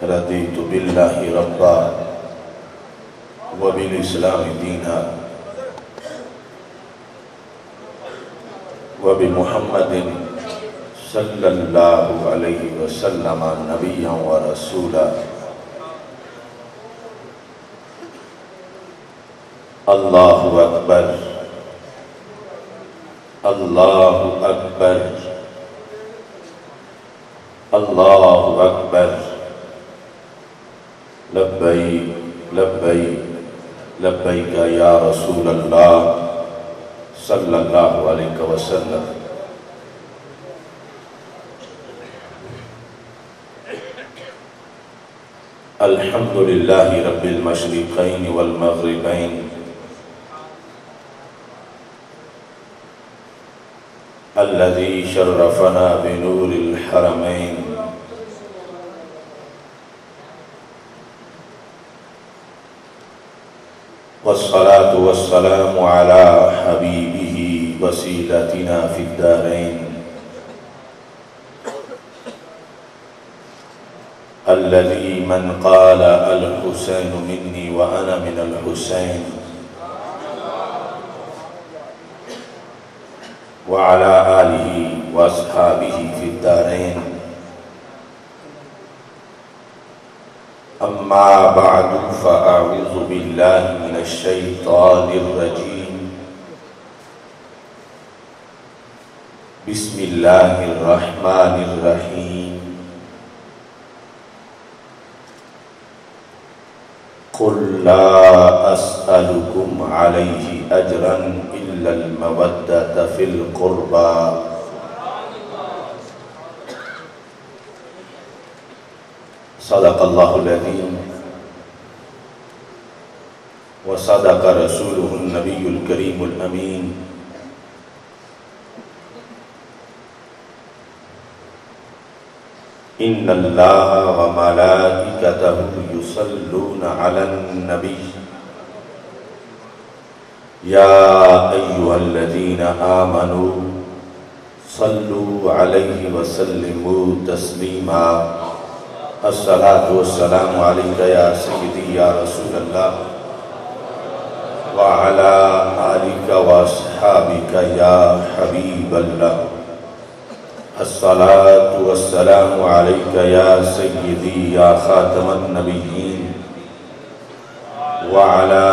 رضيت بالله ربا وبالإسلام دينا وبمحمد صلى الله عليه وسلم نبيا ورسولا. الله أكبر. الله أكبر. الله أكبر. لبيك لبيك لبيك يا رسول الله صلى الله عليه وسلم۔ الحمد لله رب المشرقين والمغربين الذي شرفنا بنور الحرمين والصلاة والسلام على حبيبه وسيلتنا في الدارين. الذي من قال الحسين مني وأنا من الحسين. وعلى آله وأصحابه في الدارين. أما بعد فأعوذ بالله من الشيطان الرجيم. بسم الله الرحمن الرحيم. قل لا أسألكم عليه أجرا إلا المودة في القربى. صدق الله العظيم وصدق رسوله النبي الكريم الأمين إن الله وملائكته يصلون على النبي يا أيها الذين آمنوا صلوا عليه وسلموا تسليما الصلاة والسلام عليك يا سيدي يا رسول الله وعلى آلك وأصحابك يا حبيب الله. الصلاة والسلام عليك يا سيدي يا خاتم النبيين وعلى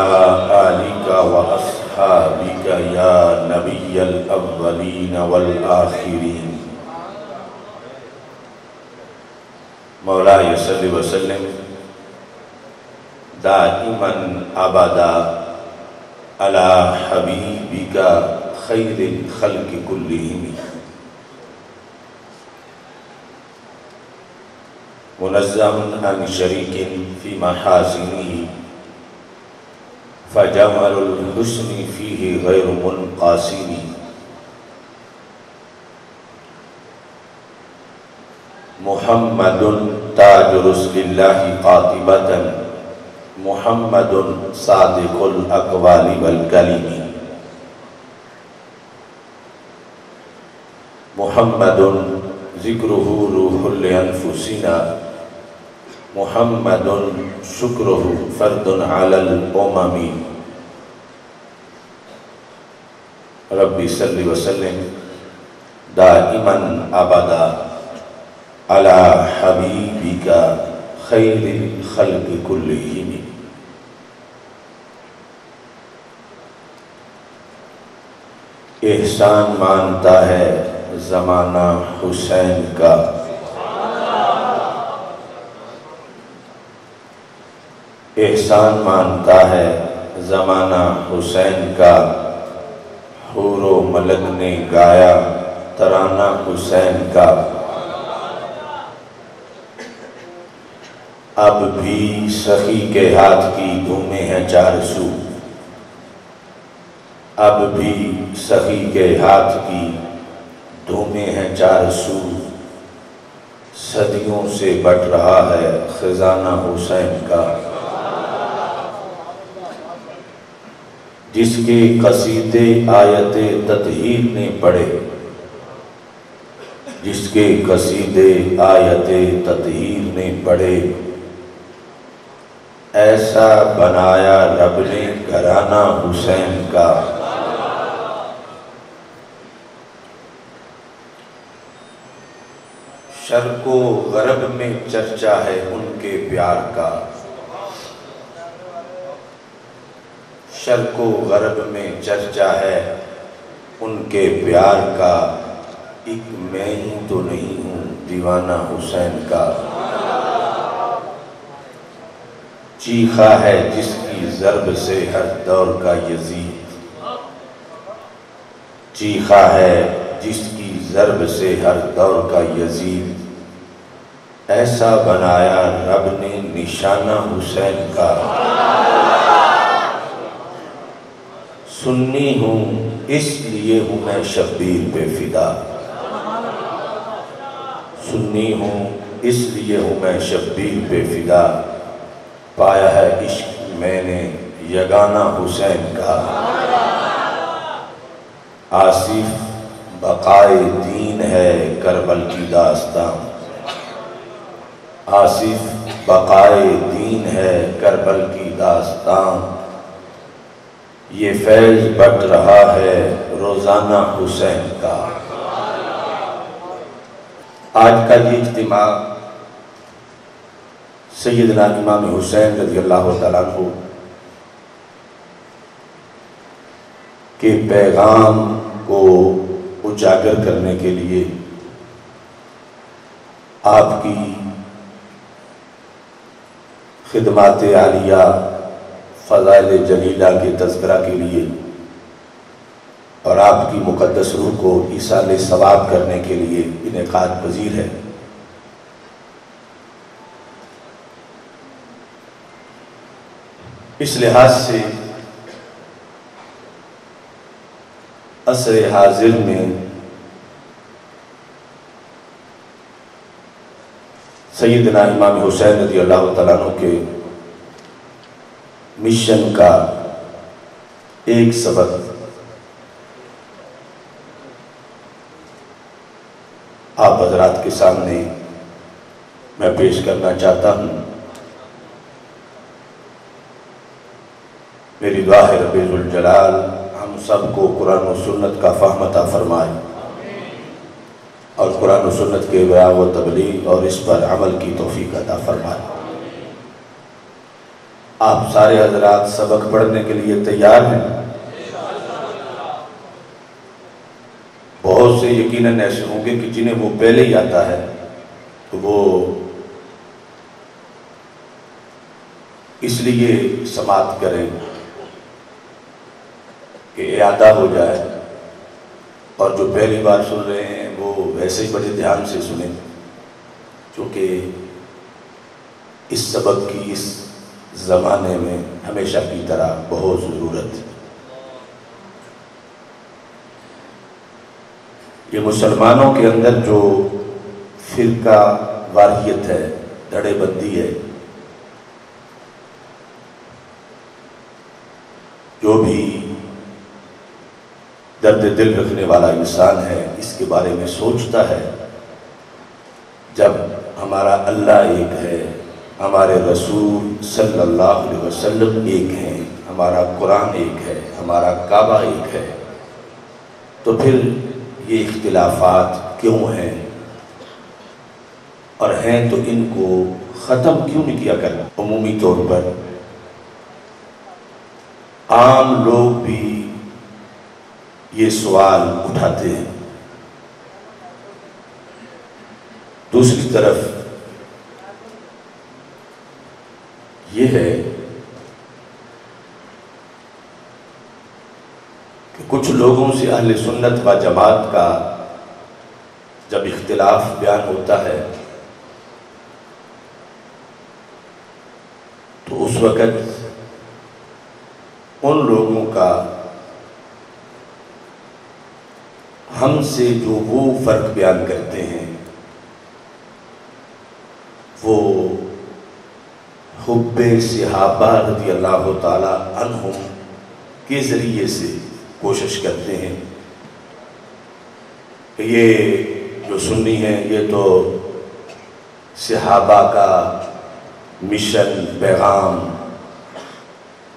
آلك وأصحابك يا نبي الأولين والآخرين. مولاي صل وسلم دائما أبدا على حبيبك خير الخلق كلهم منظم عن شريك في محاسنه فجمل الحسن فيه غير منقاسم محمد تاج رسل الله قاطبة. محمد صادق الأقوال والكلم. محمد ذكره روح لأنفسنا. محمد شكره فرد على الأمم. ربي صل وسلم. دائما أبدا. على حبيبك خير الخلق كلهم. احسان مانتا ہے زمانہ حسین کا۔ احسان مانتا ہے زمانہ حسین کا۔ حور و ملک نے گایا ترانہ حسین کا۔ اب بھی سخی کے ہاتھ کی دھومیں ہیں چار سو۔ اب بھی سخی کے ہاتھ کی دھومیں ہیں چار سو۔ صدیوں سے بٹ رہا ہے خزانہ حسین کا۔ جس کے قصیدے آیت تطہیر نے پڑھے۔ جس کے قصیدے آیت تطہیر نے پڑھے۔ ایسا بنایا رب نے گھرانہ حسین کا۔ شرق و غرب میں چرچا ہے ان کے پیار کا۔ شرق و غرب میں چرچا ہے ان کے پیار کا۔ ایک میں ہی تو نہیں ہوں، دیوانہ حسین کا۔ چیخا ہے جس کی ضرب سے ہر دور کا یزید۔ چیخا ہے جس کی ضرب سے ہر دور کا یزید۔ ایسا بنایا رب نے نشانہ حسین کا۔ سنی ہوں، اس لیے ہوں میں شبیر پہ فدا۔ سنی ہوں، اس لیے ہوں میں شبیر پہ فدا۔ پایا ہے عشق میں نے یگانہ حسین کا۔ آصف بقائے دین ہے کربل کی داستان۔ آصف بقائے دین ہے کربل کی داستان۔ یہ فیض بٹ رہا ہے روزانہ حسین کا۔ آج کا یہ اجتماع سیدنا امام حسین رضی اللہ تعالیٰ عنہ کے پیغام کو اجاگر کرنے کے لیے آپ کی خدمات عالیہ فضائل جلیلہ کے تذکرہ کے لیے اور آپ کی مقدس روح کو عیسال ثواب کرنے کے لیے انعقاد پذیر ہے۔ اس لحاظ سے عصر حاضر میں سیدنا امام حسین رضی اللہ تعالیٰ عنہ کے مشن کا ایک سبق آپ حضرات کے سامنے میں پیش کرنا چاہتا ہوں۔ میری دعا ہے رب الجلال ہم سب کو قرآن و سنت کا فہمتہ فرمائے۔ اور قرآن و سنت کے بیاغ و تبلیغ اور اس پر عمل کی توفیق عطا فرمائے۔ آپ سارے حضرات سبق پڑھنے کے لیے تیار ہیں؟ بہت سے یقیناً ایسے ہوں گے کہ جنہیں وہ پہلے ہی آتا ہے، تو وہ اس لیے سماعت کریں۔ کہ اعادہ ہو جائے اور جو پہلی بار سن رہے ہیں وہ ویسے ہی بڑے دھیان سے سنیں، چونکہ اس سبق کی اس زمانے میں ہمیشہ کی طرح بہت ضرورت ہے۔ یہ مسلمانوں کے اندر جو فرقہ واریت ہے، دھڑے بندی ہے، جو بھی درد دل رکھنے والا انسان ہے، اس کے بارے میں سوچتا ہے۔ جب ہمارا اللہ ایک ہے، ہمارے رسول صلی اللہ علیہ وسلم ایک ہیں، ہمارا قرآن ایک ہے، ہمارا کعبہ ایک ہے، تو پھر یہ اختلافات کیوں ہیں؟ اور ہیں تو ان کو ختم کیوں نہیں کیا کرنا؟ عمومی طور پر عام لوگ بھی یہ سوال اٹھاتے ہیں۔ دوسری طرف یہ ہے کہ کچھ لوگوں سے اہل سنت و جماعت کا جب اختلاف بیان ہوتا ہے، تو اس وقت ان لوگوں کا ہم سے جو وہ فرق بیان کرتے ہیں، وہ حب صحابہ رضی اللہ تعالی عنہم کے ذریعے سے کوشش کرتے ہیں۔ کہ یہ جو سنی ہے یہ تو صحابہ کا مشن، پیغام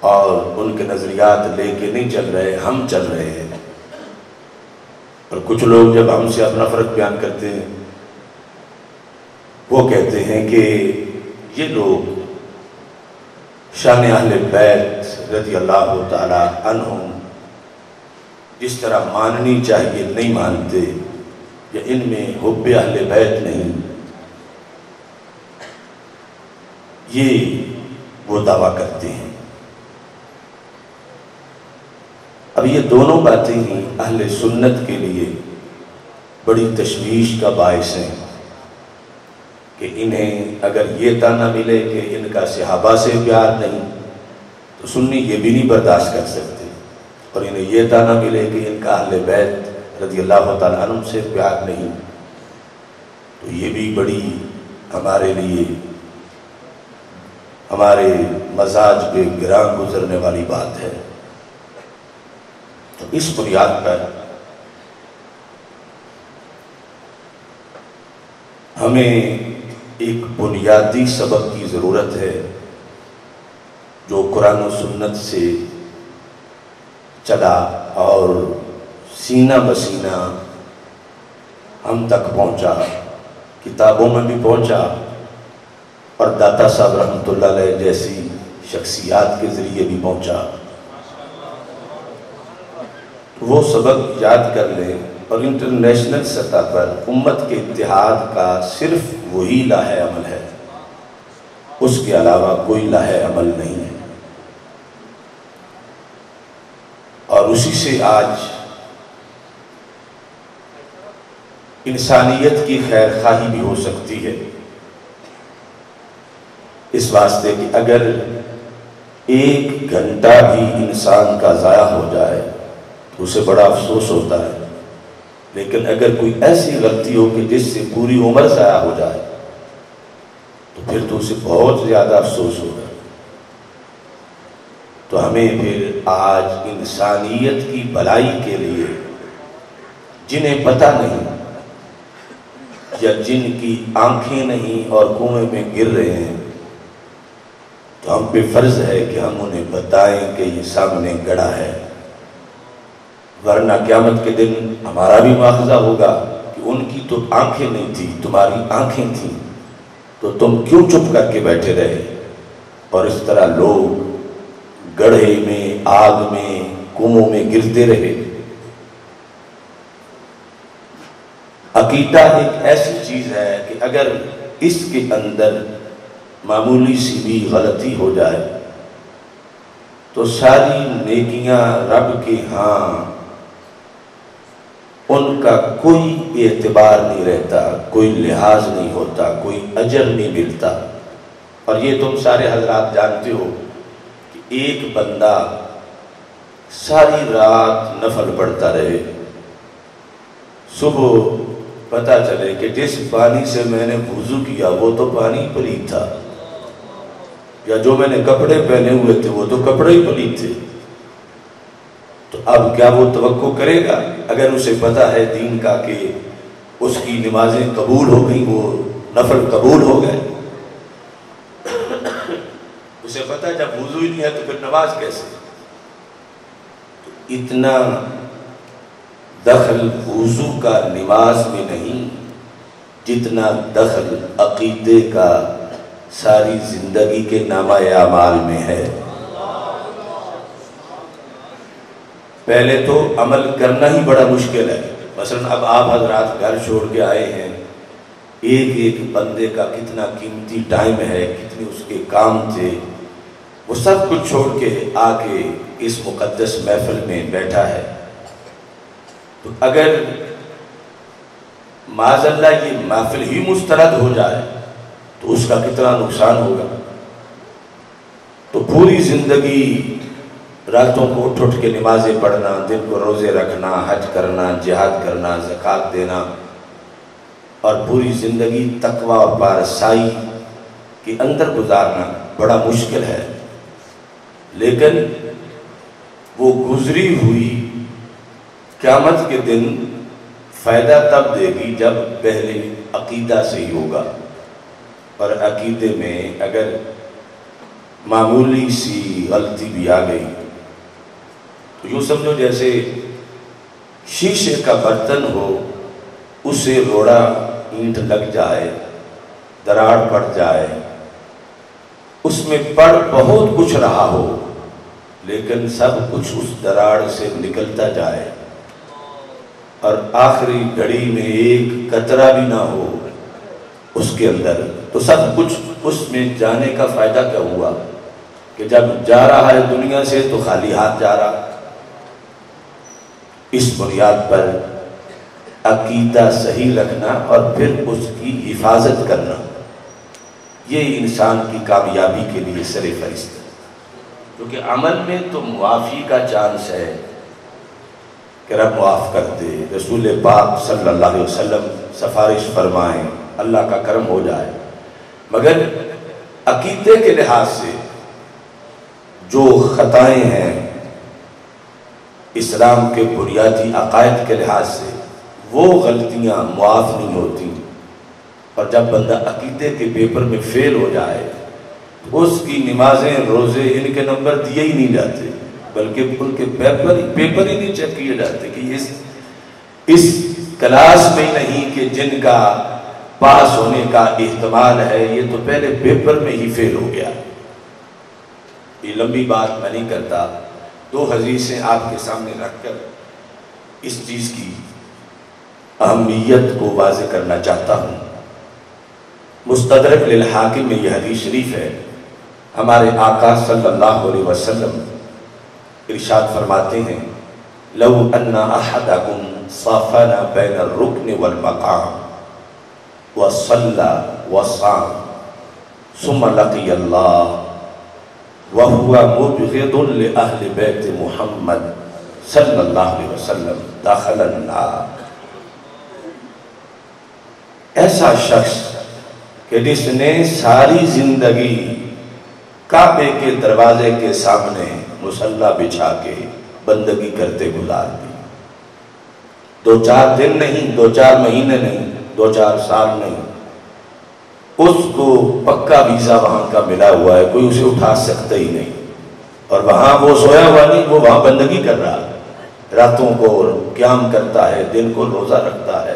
اور ان کے نظریات لے کے نہیں چل رہے، ہم چل رہے ہیں۔ اور کچھ لوگ جب ہم سے اپنا فرق بیان کرتے ہیں، وہ کہتے ہیں کہ یہ لوگ شان اہل بیت رضی اللہ تعالی عنہم جس طرح ماننی چاہیے نہیں مانتے یا ان میں حب اہل بیت نہیں، یہ وہ دعویٰ کرتے ہیں۔ اب یہ دونوں باتیں ہی اہل سنت کے لیے بڑی تشویش کا باعث ہیں کہ انہیں اگر یہ تانا ملے کہ ان کا صحابہ سے پیار نہیں، تو سنی یہ بھی نہیں برداشت کر سکتے۔ اور انہیں یہ تانا ملے کہ ان کا اہل بیت رضی اللہ تعالیٰ عنہ سے پیار نہیں۔ تو یہ بھی بڑی ہمارے لیے، ہمارے مزاج پہ گران گزرنے والی بات ہے۔ تو اس بنیاد پر ہمیں ایک بنیادی سبق کی ضرورت ہے جو قرآن و سنت سے چلا اور سینہ بسینہ ہم تک پہنچا، کتابوں میں بھی پہنچا اور داتا صاحب رحمۃ اللہ علیہ جیسی شخصیات کے ذریعے بھی پہنچا۔ وہ سبق یاد کر لیں اور انٹرنیشنل سطح پر امت کے اتحاد کا صرف وہی لاہ عمل ہے۔ اس کے علاوہ کوئی لاہ عمل نہیں ہے۔ اور اسی سے آج انسانیت کی خیر خواہی بھی ہو سکتی ہے۔ اس واسطے کہ اگر ایک گھنٹہ بھی انسان کا ضائع ہو جائے اسے بڑا افسوس ہوتا ہے۔ لیکن اگر کوئی ایسی غلطی ہو کہ جس سے پوری عمر ضائع ہو جائے، تو پھر تو اسے بہت زیادہ افسوس ہوگا۔ تو ہمیں پھر آج انسانیت کی بلائی کے لیے جنہیں پتہ نہیں یا جن کی آنکھیں نہیں اور کنویں میں گر رہے ہیں، تو ہم پہ فرض ہے کہ ہم انہیں بتائیں کہ یہ سامنے گڑا ہے۔ ورنہ قیامت کے دن ہمارا بھی مواخذہ ہوگا کہ ان کی تو آنکھیں نہیں تھی تمہاری آنکھیں تھیں۔ تو تم کیوں چپ کر کے بیٹھے رہے؟ اور اس طرح لوگ گڑھے میں، آگ میں کنووں میں گرتے رہے۔ عقیدہ ایک ایسی چیز ہے کہ اگر اس کے اندر معمولی سی بھی غلطی ہو جائے، تو ساری نیکیاں رب کے ہاں ان کا کوئی اعتبار نہیں رہتا، کوئی لحاظ نہیں ہوتا، کوئی اجر نہیں ملتا۔ اور یہ تم سارے حضرات جانتے ہو کہ ایک بندہ ساری رات نفل پڑتا رہے۔ صبح پتا چلے کہ جس پانی سے میں نے وضو کیا، وہ تو پانی پلید تھا۔ یا جو میں نے کپڑے پہنے ہوئے تھے، وہ تو کپڑے ہی پلید تھے۔ تو اب کیا وہ توقع کرے گا؟ اگر اسے پتا ہے دین کا کہ اس کی نمازیں قبول ہو گئی وہ نفل قبول ہو گئے۔ اسے پتا جب وضو ہی نہیں ہے تو پھر نماز کیسے؟ تو اتنا دخل وضو کا نماز میں نہیں، جتنا دخل عقیدے کا ساری زندگی کے نامہ اعمال میں ہے۔ پہلے تو عمل کرنا ہی بڑا مشکل ہے۔ مثلا اب آپ حضرات گھر چھوڑ کے آئے ہیں۔ ایک ایک بندے کا کتنا قیمتی ٹائم ہے، کتنے اس کے کام تھے۔ وہ سب کچھ چھوڑ کے آ کے اس مقدس محفل میں بیٹھا ہے۔ تو اگر معذ اللہ یہ محفل ہی مسترد ہو جائے، تو اس کا کتنا نقصان ہوگا؟ تو پوری زندگی راتوں کو اٹھ اٹھ کے نمازیں پڑھنا دن کو روزے رکھنا، حج کرنا، جہاد کرنا، زکوٰۃ دینا اور پوری زندگی تقوی اور پارسائی کے اندر گزارنا بڑا مشکل ہے۔ لیکن وہ گزری ہوئی قیامت کے دن فائدہ تب دے گی جب پہلے عقیدہ سے ہی ہوگا۔ اور عقیدے میں اگر معمولی سی غلطی بھی آ گئی یوں سمجھو جیسے شیشے کا برتن ہو، اسے روڑا اینٹ لگ جائے، دراڑ پڑ جائے۔ اس میں پڑ بہت کچھ رہا ہو، لیکن سب کچھ اس دراڑ سے نکلتا جائے۔ اور آخری گھڑی میں ایک قطرہ بھی نہ ہو اس کے اندر۔ تو سب کچھ اس میں جانے کا فائدہ کیا ہوا؟ کہ جب جا رہا ہے دنیا سے تو خالی ہاتھ جا رہا۔ اس بنیاد پر عقیدہ صحیح رکھنا اور پھر اس کی حفاظت کرنا۔ یہ انسان کی کامیابی کے لیے سر فہرست ہے۔ کیونکہ عمل میں تو معافی کا چانس ہے کہ رب معاف کر دے، رسول پاک صلی اللہ علیہ وسلم سفارش فرمائیں، اللہ کا کرم ہو جائے۔ مگر عقیدے کے لحاظ سے جو خطائیں ہیں اسلام کے بنیادی عقائد کے لحاظ سے وہ غلطیاں معاف نہیں ہوتی۔ اور جب بندہ عقیدے کے پیپر میں فیل ہو جائے، تو اس کی نمازیں، روزے ان کے نمبر دیے ہی نہیں جاتے، بلکہ ان کے پیپر پیپر ہی نہیں چیک کیے جاتے کہ اس اس کلاس میں نہیں کہ جن کا پاس ہونے کا احتمال ہے، یہ تو پہلے پیپر میں ہی فیل ہو گیا۔ یہ لمبی بات میں نہیں کرتا۔ دو حدیثیں آپ کے سامنے رکھ کر اس چیز کی اہمیت کو واضح کرنا چاہتا ہوں۔ مستدرک للحاکم میں یہ حدیث شریف ہے۔ ہمارے آقا صلی اللہ علیہ وسلم ارشاد فرماتے ہیں، لو ان احدکم صافنا بین الرکن والمقام وصلى وصام ثم لقي الله وهو مبغض لأهل بيت محمد صلی اللہ علیہ وسلم داخل النار. ایسا شخص کہ جس نے ساری زندگی کعبے کے دروازے کے سامنے مسلح بچھا کے بندگی کرتے گزار دی. دو چار دن نہیں، دو چار مہینے نہیں، دو چار سال نہیں اس کو پکا ویزا وہاں کا ملا ہوا ہے، کوئی اسے اٹھا سکتا ہی نہیں۔ اور وہاں وہ سویا ہوا نہیں، وہ وہاں بندگی کر رہا راتوں کو قیام کرتا ہے، دن کو روزہ رکھتا ہے۔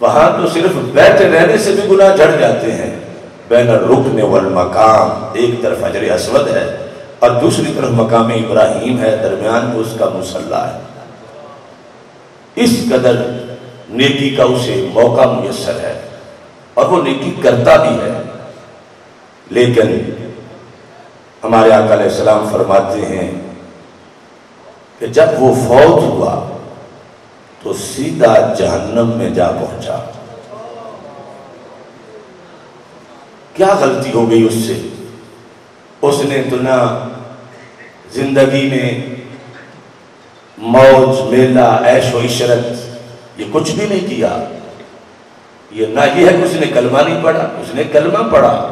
وہاں تو صرف بیٹھے رہنے سے بھی گناہ جھڑ جاتے ہیں۔ بین الرکن والمقام، ایک طرف حجر اسود ہے اور دوسری طرف مقام ابراہیم ہے، درمیان اس کا مسلح ہے۔ اس قدر نیکی کا اسے موقع میسر ہے۔ اور وہ نیکی کرتا بھی ہے۔ لیکن ہمارے آقا علیہ السلام فرماتے ہیں کہ جب وہ فوت ہوا تو سیدھا جہنم میں جا پہنچا۔ کیا غلطی ہو گئی اس سے؟ اس نے تو نہ زندگی میں موج میلہ، عیش و عشرت، یہ کچھ بھی نہیں کیا۔ یہ نہ یہ ہے کہ اس نے کلمہ نہیں پڑھا، اس نے کلمہ پڑھا۔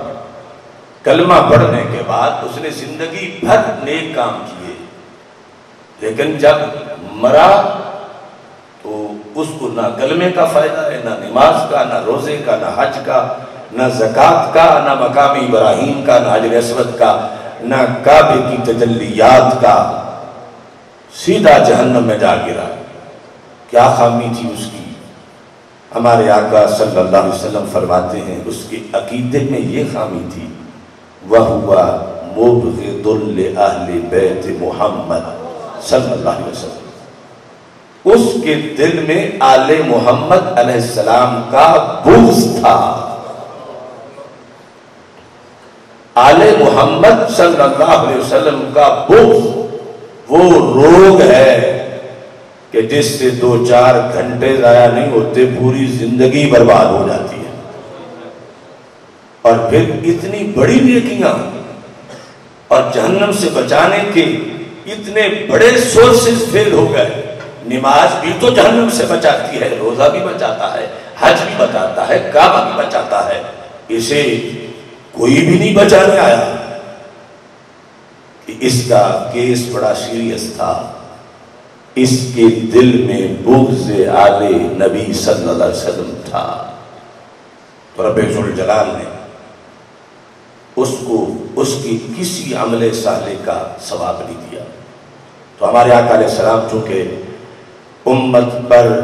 کلمہ پڑھنے کے بعد اس نے زندگی بھر نیک کام کیے۔ لیکن جب مرا تو اس کو نہ کلمے کا فائدہ ہے، نہ نماز کا، نہ روزے کا، نہ حج کا، نہ زکوٰۃ کا، نہ مقامی ابراہیم کا، نہ حجر اسود کا، نہ کعبے کی تجلیات کا۔ سیدھا جہنم میں جا گرا۔ کیا خامی تھی اس کی؟ ہمارے آقا صلی اللہ علیہ وسلم فرماتے ہیں، اس کے عقیدے میں یہ خامی تھی وَهُوَ مُبْغِدُ لِأَهْلِ بَيْتِ محمد صلی اللہ علیہ وسلم۔ اس کے دل میں آل محمد علیہ السلام کا بغض تھا۔ آل محمد صلی اللہ علیہ وسلم کا بغض، وہ روگ ہے۔ کہ جس سے دو چار گھنٹے ضائع نہیں ہوتے، پوری زندگی برباد ہو جاتی ہے۔ اور پھر اتنی بڑی نیکیاں اور جہنم سے بچانے کے اتنے بڑے سورسز فیل ہو گئے۔ نماز بھی تو جہنم سے بچاتی ہے، روزہ بھی بچاتا ہے، حج بھی بچاتا ہے، کعبہ بھی بچاتا ہے۔ اسے کوئی بھی نہیں بچانے آیا۔ کہ اس کا کیس بڑا سیریس تھا۔ اس کے دل میں بغض آل نبی صلی اللہ علیہ وسلم تھا۔ تو رب الجلال نے اس کو، اس کی کسی عمل صالح کا ثواب نہیں دیا۔ تو ہمارے آقا علیہ السلام چونکہ امت پر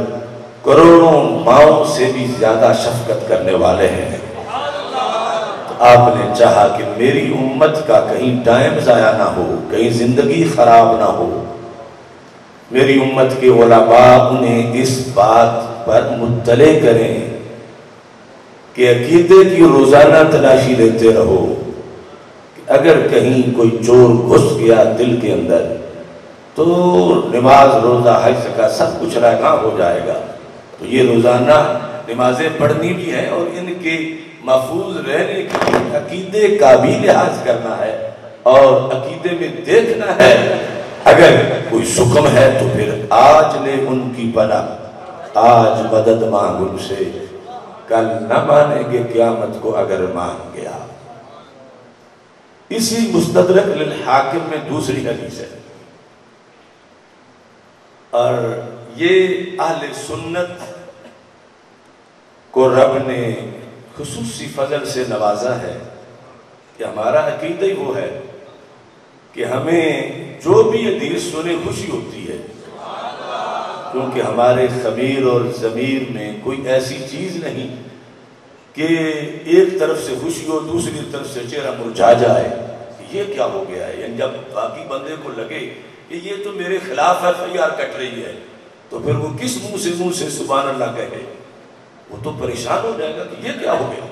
کروڑوں ماؤں سے بھی زیادہ شفقت کرنے والے ہیں، تو آپ نے چاہا کہ میری امت کا کہیں ٹائم ضائع نہ ہو، کہیں زندگی خراب نہ ہو میری امت کے علماء انہیں اس بات پر مطلع کریں کہ عقیدے کی روزانہ تلاشی لیتے رہو اگر کہیں کوئی چور گھس گیا دل کے اندر تو نماز روزہ حج کا سب کچھ رہنا ہو جائے گا۔ تو یہ روزانہ نمازیں پڑھنی بھی ہیں اور ان کے محفوظ رہنے کے عقیدے کا بھی لحاظ کرنا ہے اور عقیدے میں دیکھنا ہے اگر کوئی سکم ہے تو پھر آج لے ان کی بنا آج مدد مانگ ان سے۔ کل نہ مانیں گے قیامت کو اگر مان گیا اسی مستدرک للحاکم میں دوسری حدیث ہے۔ اور یہ اہل سنت کو رب نے خصوصی فضل سے نوازا ہے کہ ہمارا عقیدہ ہی وہ ہے کہ ہمیں جو بھی حدیث سنے خوشی ہوتی ہے۔ کیونکہ ہمارے خمیر اور ضمیر میں کوئی ایسی چیز نہیں کہ ایک طرف سے خوشی ہو، دوسری طرف سے چہرہ مرجھا جائے۔ یہ کیا ہو گیا ہے؟ یعنی جب باقی بندے کو لگے کہ یہ تو میرے خلاف ہے فیار کٹ رہی ہے، تو پھر وہ کس منہ سے منہ سے سبحان اللہ کہے؟ وہ تو پریشان ہو جائے گا کہ یہ کیا ہو گیا۔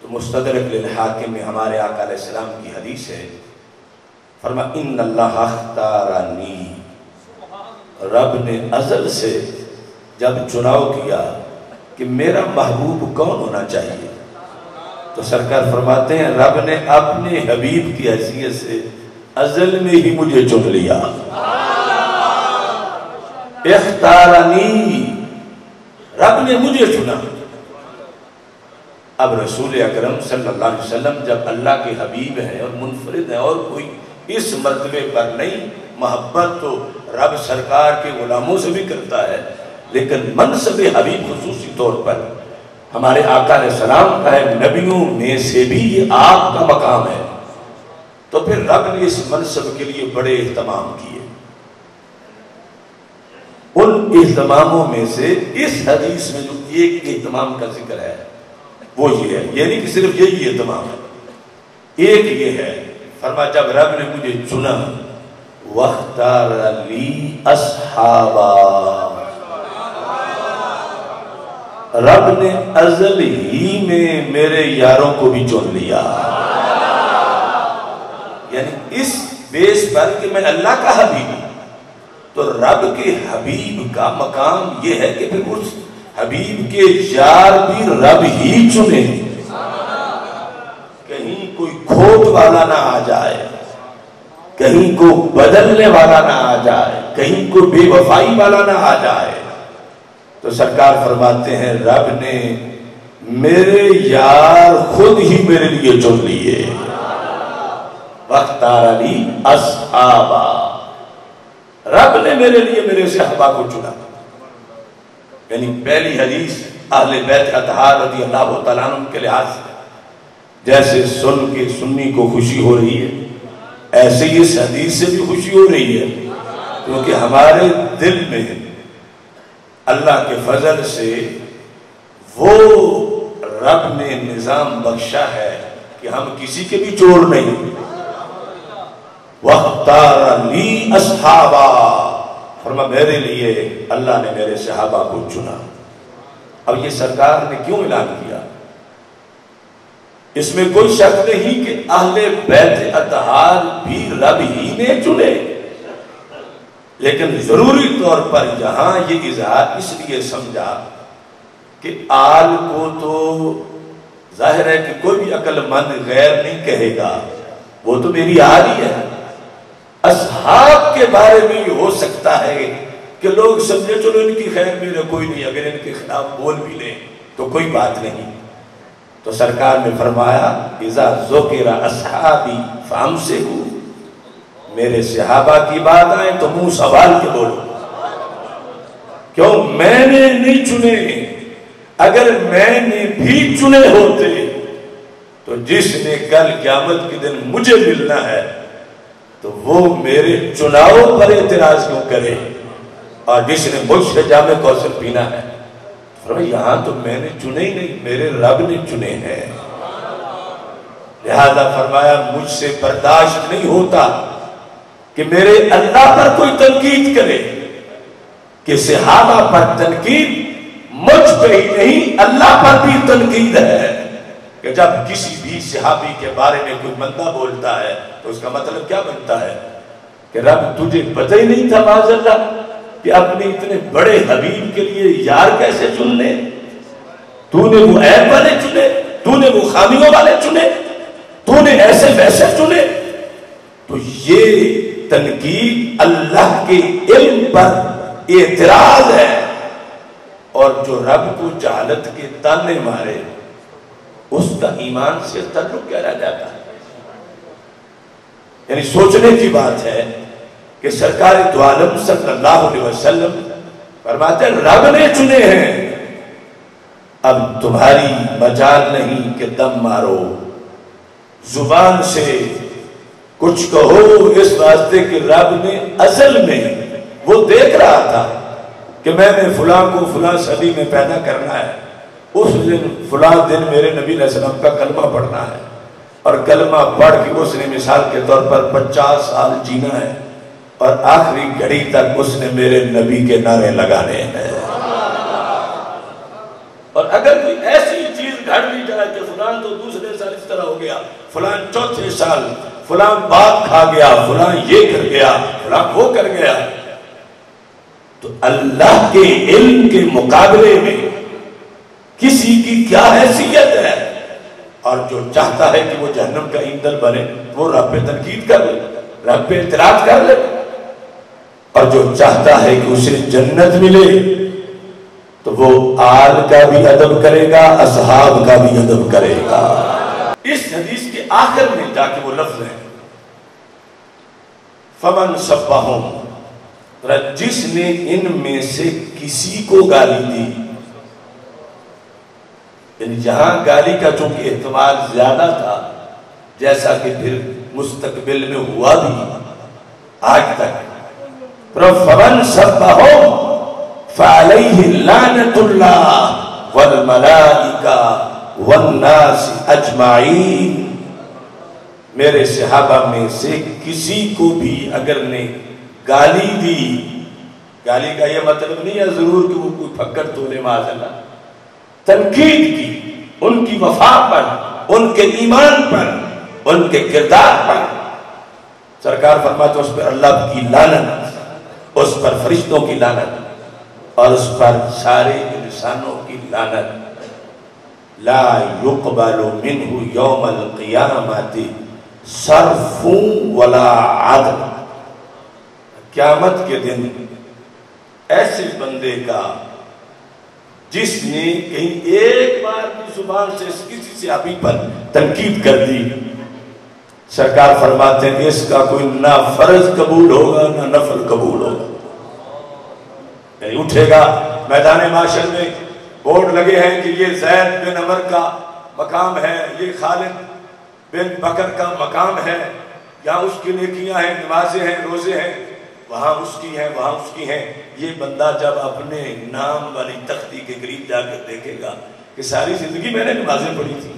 تو مستدرک للحاکم میں ہمارے آقا علیہ السلام کی حدیث ہے فرما، ان اللہ اختارانی. رب نے ازل سے جب چناؤ کیا کہ میرا محبوب کون ہونا چاہیے، تو سرکار فرماتے ہیں، رب نے اپنے حبیب کی حیثیت سے ازل میں ہی مجھے چن لیا۔ اختارانی، رب نے مجھے چنا۔ اب رسول اکرم صلی اللہ علیہ وسلم جب اللہ کے حبیب ہیں اور منفرد ہیں اور کوئی اس مرتبے پر نہیں، محبت تو رب سرکار کے غلاموں سے بھی کرتا ہے، لیکن منصب حبیب خصوصی طور پر ہمارے آقا علیہ السلام کا ہے نبیوں میں سے بھی یہ آپ کا مقام ہے۔ تو پھر رب نے اس منصب کے لیے بڑے اہتمام کیے۔ ان اہتماموں میں سے اس حدیث میں جو ایک اہتمام کا ذکر ہے، وہ یہ ہے یہ نہیں کہ صرف یہی اہتمام ہے۔ ایک یہ ہے فرما جب رب نے مجھے چنا، وَاخْتَارَ لِي أَصْحَابًا۔ رب نے ازل ہی میں میرے یاروں کو بھی چن لیا۔ یعنی اس بیس پر کہ میں اللہ کا حبیب ہوں۔ تو رب کے حبیب کا مقام یہ ہے کہ پھر اس حبیب کے یار بھی رب ہی چنے۔ کہیں کوئی کھوٹ والا نہ آ جائے۔ کہیں کو بدلنے والا نہ آ جائے، کہیں کو بے وفائی والا نہ آ جائے۔ تو سرکار فرماتے ہیں، رب نے میرے یار خود ہی میرے لیے چن لیے۔ وقتار علی اصحابہ رب نے میرے لیے میرے صحابہ کو چنا۔ یعنی پہلی حدیث اہل بیت اتحاد رضی اللہ تعالیٰ عنہ کے لحاظ سے۔ جیسے سن کے سنی کو خوشی ہو رہی ہے، ایسے ہی اس حدیث سے بھی خوشی ہو رہی ہے۔ کیونکہ ہمارے دل میں اللہ کے فضل سے وہ رب نے نظام بخشا ہے کہ ہم کسی کے بھی چور نہیں۔ وَاخْتَارَ لِي فرما، میرے لیے اللہ نے میرے صحابہ کو چنا۔ اب یہ سرکار نے کیوں اعلان کیا؟ اس میں کوئی شک نہیں کہ اہل بیت اتحاد بھی رب ہی نے چنے۔ لیکن ضروری طور پر یہاں یہ اظہار اس لیے سمجھا کہ آل کو تو ظاہر ہے کہ کوئی بھی عقل مند غیر نہیں کہے گا۔ وہ تو میری آل ہی ہے اصحاب کے بارے میں یہ ہو سکتا ہے کہ لوگ سمجھے چلو ان کی خیر میرے کوئی نہیں، اگر ان کے خلاف بول بھی لیں تو کوئی بات نہیں۔ تو سرکار نے فرمایا، اذا ذکر اصحابی فام سے ہو میرے صحابہ کی بات آئے تو منہ سوال کے بولو۔ کیوں؟ میں نے نہیں چنے۔ اگر میں نے بھی چنے ہوتے، تو جس نے کل قیامت کے دن مجھے ملنا ہے، تو وہ میرے چناؤ پر اعتراض کیوں کرے؟ اور جس نے مجھ سے جامع کوثر پینا ہے۔ یہاں تو میں نے چنے ہی نہیں، میرے رب نے چنے ہیں۔ لہذا فرمایا، مجھ سے برداشت نہیں ہوتا کہ میرے اللہ پر کوئی تنقید کرے، کہ صحابہ پر تنقید مجھ پہ ہی نہیں، اللہ پر بھی تنقید ہے۔ کہ جب کسی بھی صحابی کے بارے میں کوئی بندہ بولتا ہے، تو اس کا مطلب کیا بنتا ہے؟ کہ رب تجھے پتہ ہی نہیں تھا معذ اللہ کہ اپنے اتنے بڑے حبیب کے لیے یار کیسے چن لے تو نے وہ عیب والے چنے تو نے وہ خامیوں والے چنے تو نے ایسے ویسے چنے۔ تو یہ تنقید اللہ کے علم پر اعتراض ہے۔ اور جو رب کو جہالت کے تانے مارے، اس کا ایمان سے تعلق کیا رہ جاتا ہے۔ یعنی سوچنے کی بات ہے کہ سرکار دو عالم صلی اللہ علیہ وسلم فرماتے ہیں، رب نے چنے ہیں۔ اب تمہاری مجال نہیں کہ دم مارو۔ زبان سے کچھ کہو اس واسطے کہ رب نے اصل میں وہ دیکھ رہا تھا کہ میں نے فلاں کو فلاں صدی میں پیدا کرنا ہے۔ اس دن، فلاں دن میرے نبی علیہ السلام کا کلمہ پڑھنا ہے۔ اور کلمہ پڑھ کے اس نے مثال کے طور پر پچاس سال جینا ہے۔ اور آخری گھڑی تک اس نے میرے نبی کے نعرے لگانے ہیں۔ اور اگر کوئی ایسی چیز گھڑ لی جائے کہ فلان تو دوسرے سال اس طرح ہو گیا، فلان چوتھے سال، فلان بات کھا گیا، فلان یہ کر گیا، فلان وہ کر گیا۔ تو اللہ کے علم کے مقابلے میں کسی کی کیا حیثیت ہے؟ اور جو چاہتا ہے کہ وہ جہنم کا ایندل بنے، وہ رب پہ تنقید کر لے، رب پہ اعتراض کر لے۔ اور جو چاہتا ہے کہ اسے جنت ملے، تو وہ آل کا بھی ادب کرے گا، اصحاب کا بھی ادب کرے گا۔ اس حدیث کے آخر میں جا کے وہ لفظ ہے، فمن سبہم جس نے ان میں سے کسی کو گالی دی یعنی جہاں گالی کا چونکہ احتمال زیادہ تھا، جیسا کہ پھر مستقبل میں ہوا بھی، آج تک فَمَنْ سَبَّهُمْ فَعَلَيْهِ لَانَةُ اللَّهِ وَالْمَلَائِكَ وَالنَّاسِ أَجْمَعِينَ۔ میرے صحابہ میں سے کسی کو بھی اگر نے گالی دی، گالی کا یہ مطلب نہیں ہے ضرور کہ وہ کوئی پھکر تولے معاذ تنقید کی، ان کی وفا پر، ان کے ایمان پر، ان کے کردار پر۔ سرکار فرماتے اس پر اللہ کی لانت اس پر فرشتوں کی لانت اور اس پر سارے انسانوں کی لانت لا يقبل منه یوم القیامت صرف ولا عدل۔ قیامت کے دن ایسے بندے کا جس نے کہیں ایک بار کی زبان سے کسی صحابی پر تنقید کر دی سرکار فرماتے ہیں اس کا کوئی نہ فرض قبول ہوگا نہ نفل قبول ہوگا۔ یعنی اٹھے گا۔ میدان معاشر میں بورڈ لگے ہیں کہ یہ زید بن عمر کا مقام ہے، یہ خالد بن بکر کا مقام ہے۔ یہاں اس کی نیکیاں ہیں، نمازیں ہیں، روزے ہیں۔ وہاں اس کی ہیں، وہاں اس کی ہیں۔ یہ بندہ جب اپنے نام والی تختی کے قریب جا کر دیکھے گا کہ ساری زندگی میں نے نمازیں پڑھی تھی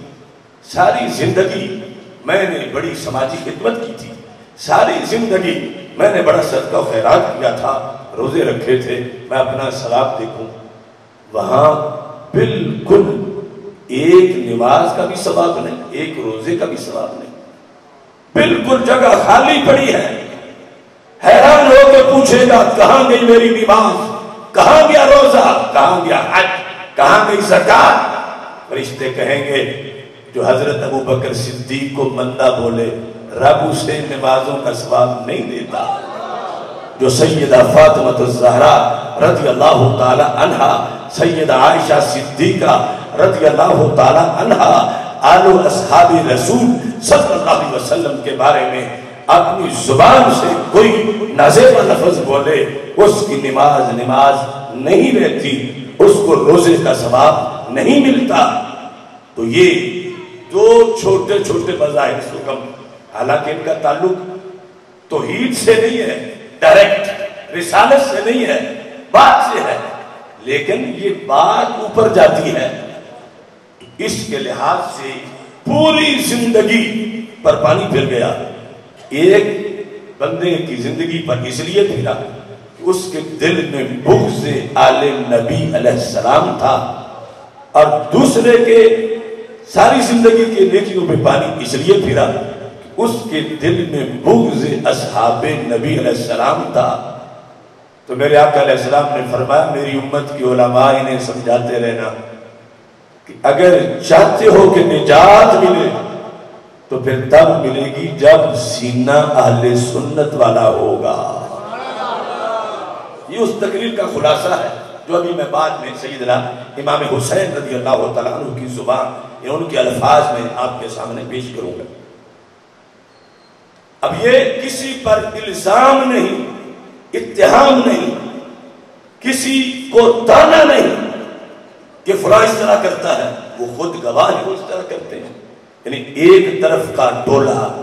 ساری زندگی میں نے بڑی سماجی خدمت کی تھی۔ ساری زندگی میں نے بڑا صدقہ و خیرات کیا تھا۔ روزے رکھے تھے۔ میں اپنا سلاب دیکھوں۔ وہاں بالکل ایک نماز کا بھی ثواب نہیں، ایک روزے کا بھی ثواب نہیں۔ بالکل جگہ خالی پڑی ہے۔ حیران ہو کے پوچھے گا، کہاں گئی میری نماز؟ کہاں گیا روزہ؟ کہاں گیا حج؟ کہاں گئی زکات؟ فرشتے کہیں گے جو حضرت ابو بکر صدیق کو مندہ بولے، رب اسے نمازوں کا ثواب نہیں دیتا۔ جو سیدہ فاطمہ الزہرا رضی اللہ تعالی عنہ سیدہ عائشہ صدیقہ رضی اللہ تعالی عنہ آل و اصحاب رسول صلی اللہ علیہ وسلم کے بارے میں اپنی زبان سے کوئی نازیب لفظ بولے، اس کی نماز نماز نہیں رہتی، اس کو روزے کا ثواب نہیں ملتا۔ تو یہ دو چھوٹے چھوٹے مذاہب سکم حالانکہ ان کا تعلق توحید سے نہیں ہے ڈائریکٹ رسالت سے نہیں ہے، بات سے ہے۔ لیکن یہ بات اوپر جاتی ہے۔ اس کے لحاظ سے پوری زندگی پر پانی پھر گیا۔ ایک بندے کی زندگی پر اس لیے پھرا اس کے دل میں بغض آل نبی علیہ السلام تھا اور دوسرے کے ساری زندگی کے نیکیوں پہ پانی اس لیے پھرا اس کے دل میں بغض اصحاب نبی علیہ السلام تھا۔ تو میرے آقا علیہ السلام نے فرمایا، میری امت کی علماء انہیں سمجھاتے رہنا کہ اگر چاہتے ہو کہ نجات ملے تو پھر تب ملے گی جب سینہ اہل سنت والا ہوگا۔ یہ اس تقریر کا خلاصہ ہے۔ جو ابھی میں بعد میں سیدنا امام حسین رضی اللہ تعالیٰ عنہ کی زبان یا ان کے الفاظ میں آپ کے سامنے پیش کروں گا۔ اب یہ کسی پر الزام نہیں اتحام نہیں، کسی کو تانا نہیں کہ فلاں اس طرح کرتا ہے، وہ خود گواہ اس طرح کرتے ہیں۔ یعنی ایک طرف کا ٹولہ،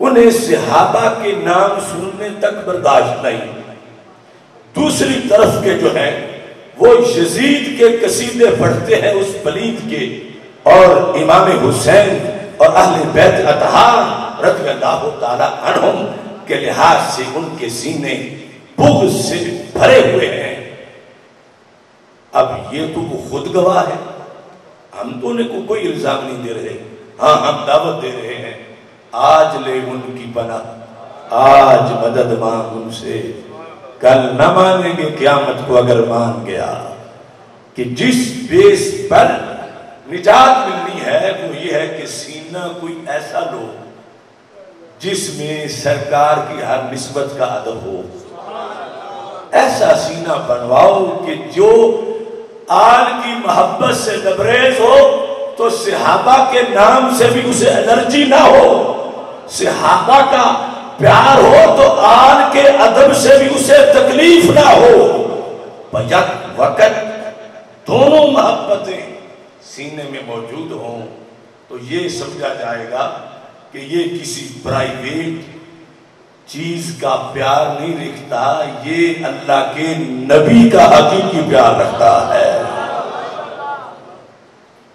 انہیں صحابہ کے نام سننے تک برداشت نہیں۔ دوسری طرف کے جو ہے وہ یزید کے قصیدے پڑھتے ہیں اس پلید کے، اور امام حسین اور اہل بیت اتحار رضی اللہ تعالی عنہم کے لحاظ سے ان کے سینے بغض سے بھرے ہوئے ہیں۔ اب یہ تو وہ خود گواہ ہے ہم تو انہیں کو کوئی الزام نہیں دے رہے۔ ہاں ہم دعوت دے رہے ہیں۔ آج لے ان کی پناہ۔ آج مدد مانگ ان سے۔ کل نہ مانیں گے قیامت کو اگر مان گیا کہ جس بیس پر نجات ملنی ہے، وہ یہ ہے کہ سینہ کوئی ایسا لو جس میں سرکار کی ہر نسبت کا ادب ہو۔ ایسا سینہ بنواؤ کہ جو آل کی محبت سے لبریز ہو، تو صحابہ کے نام سے بھی اسے الرجی نہ ہو۔ صحابہ کا پیار ہو تو آل کے ادب سے بھی اسے تکلیف نہ ہو۔ وقت دونوں محبتیں سینے میں موجود ہوں تو یہ سمجھا جائے گا کہ یہ کسی پرائیویٹ چیز کا پیار نہیں رکھتا، یہ اللہ کے نبی کا حقیقی پیار رکھتا ہے۔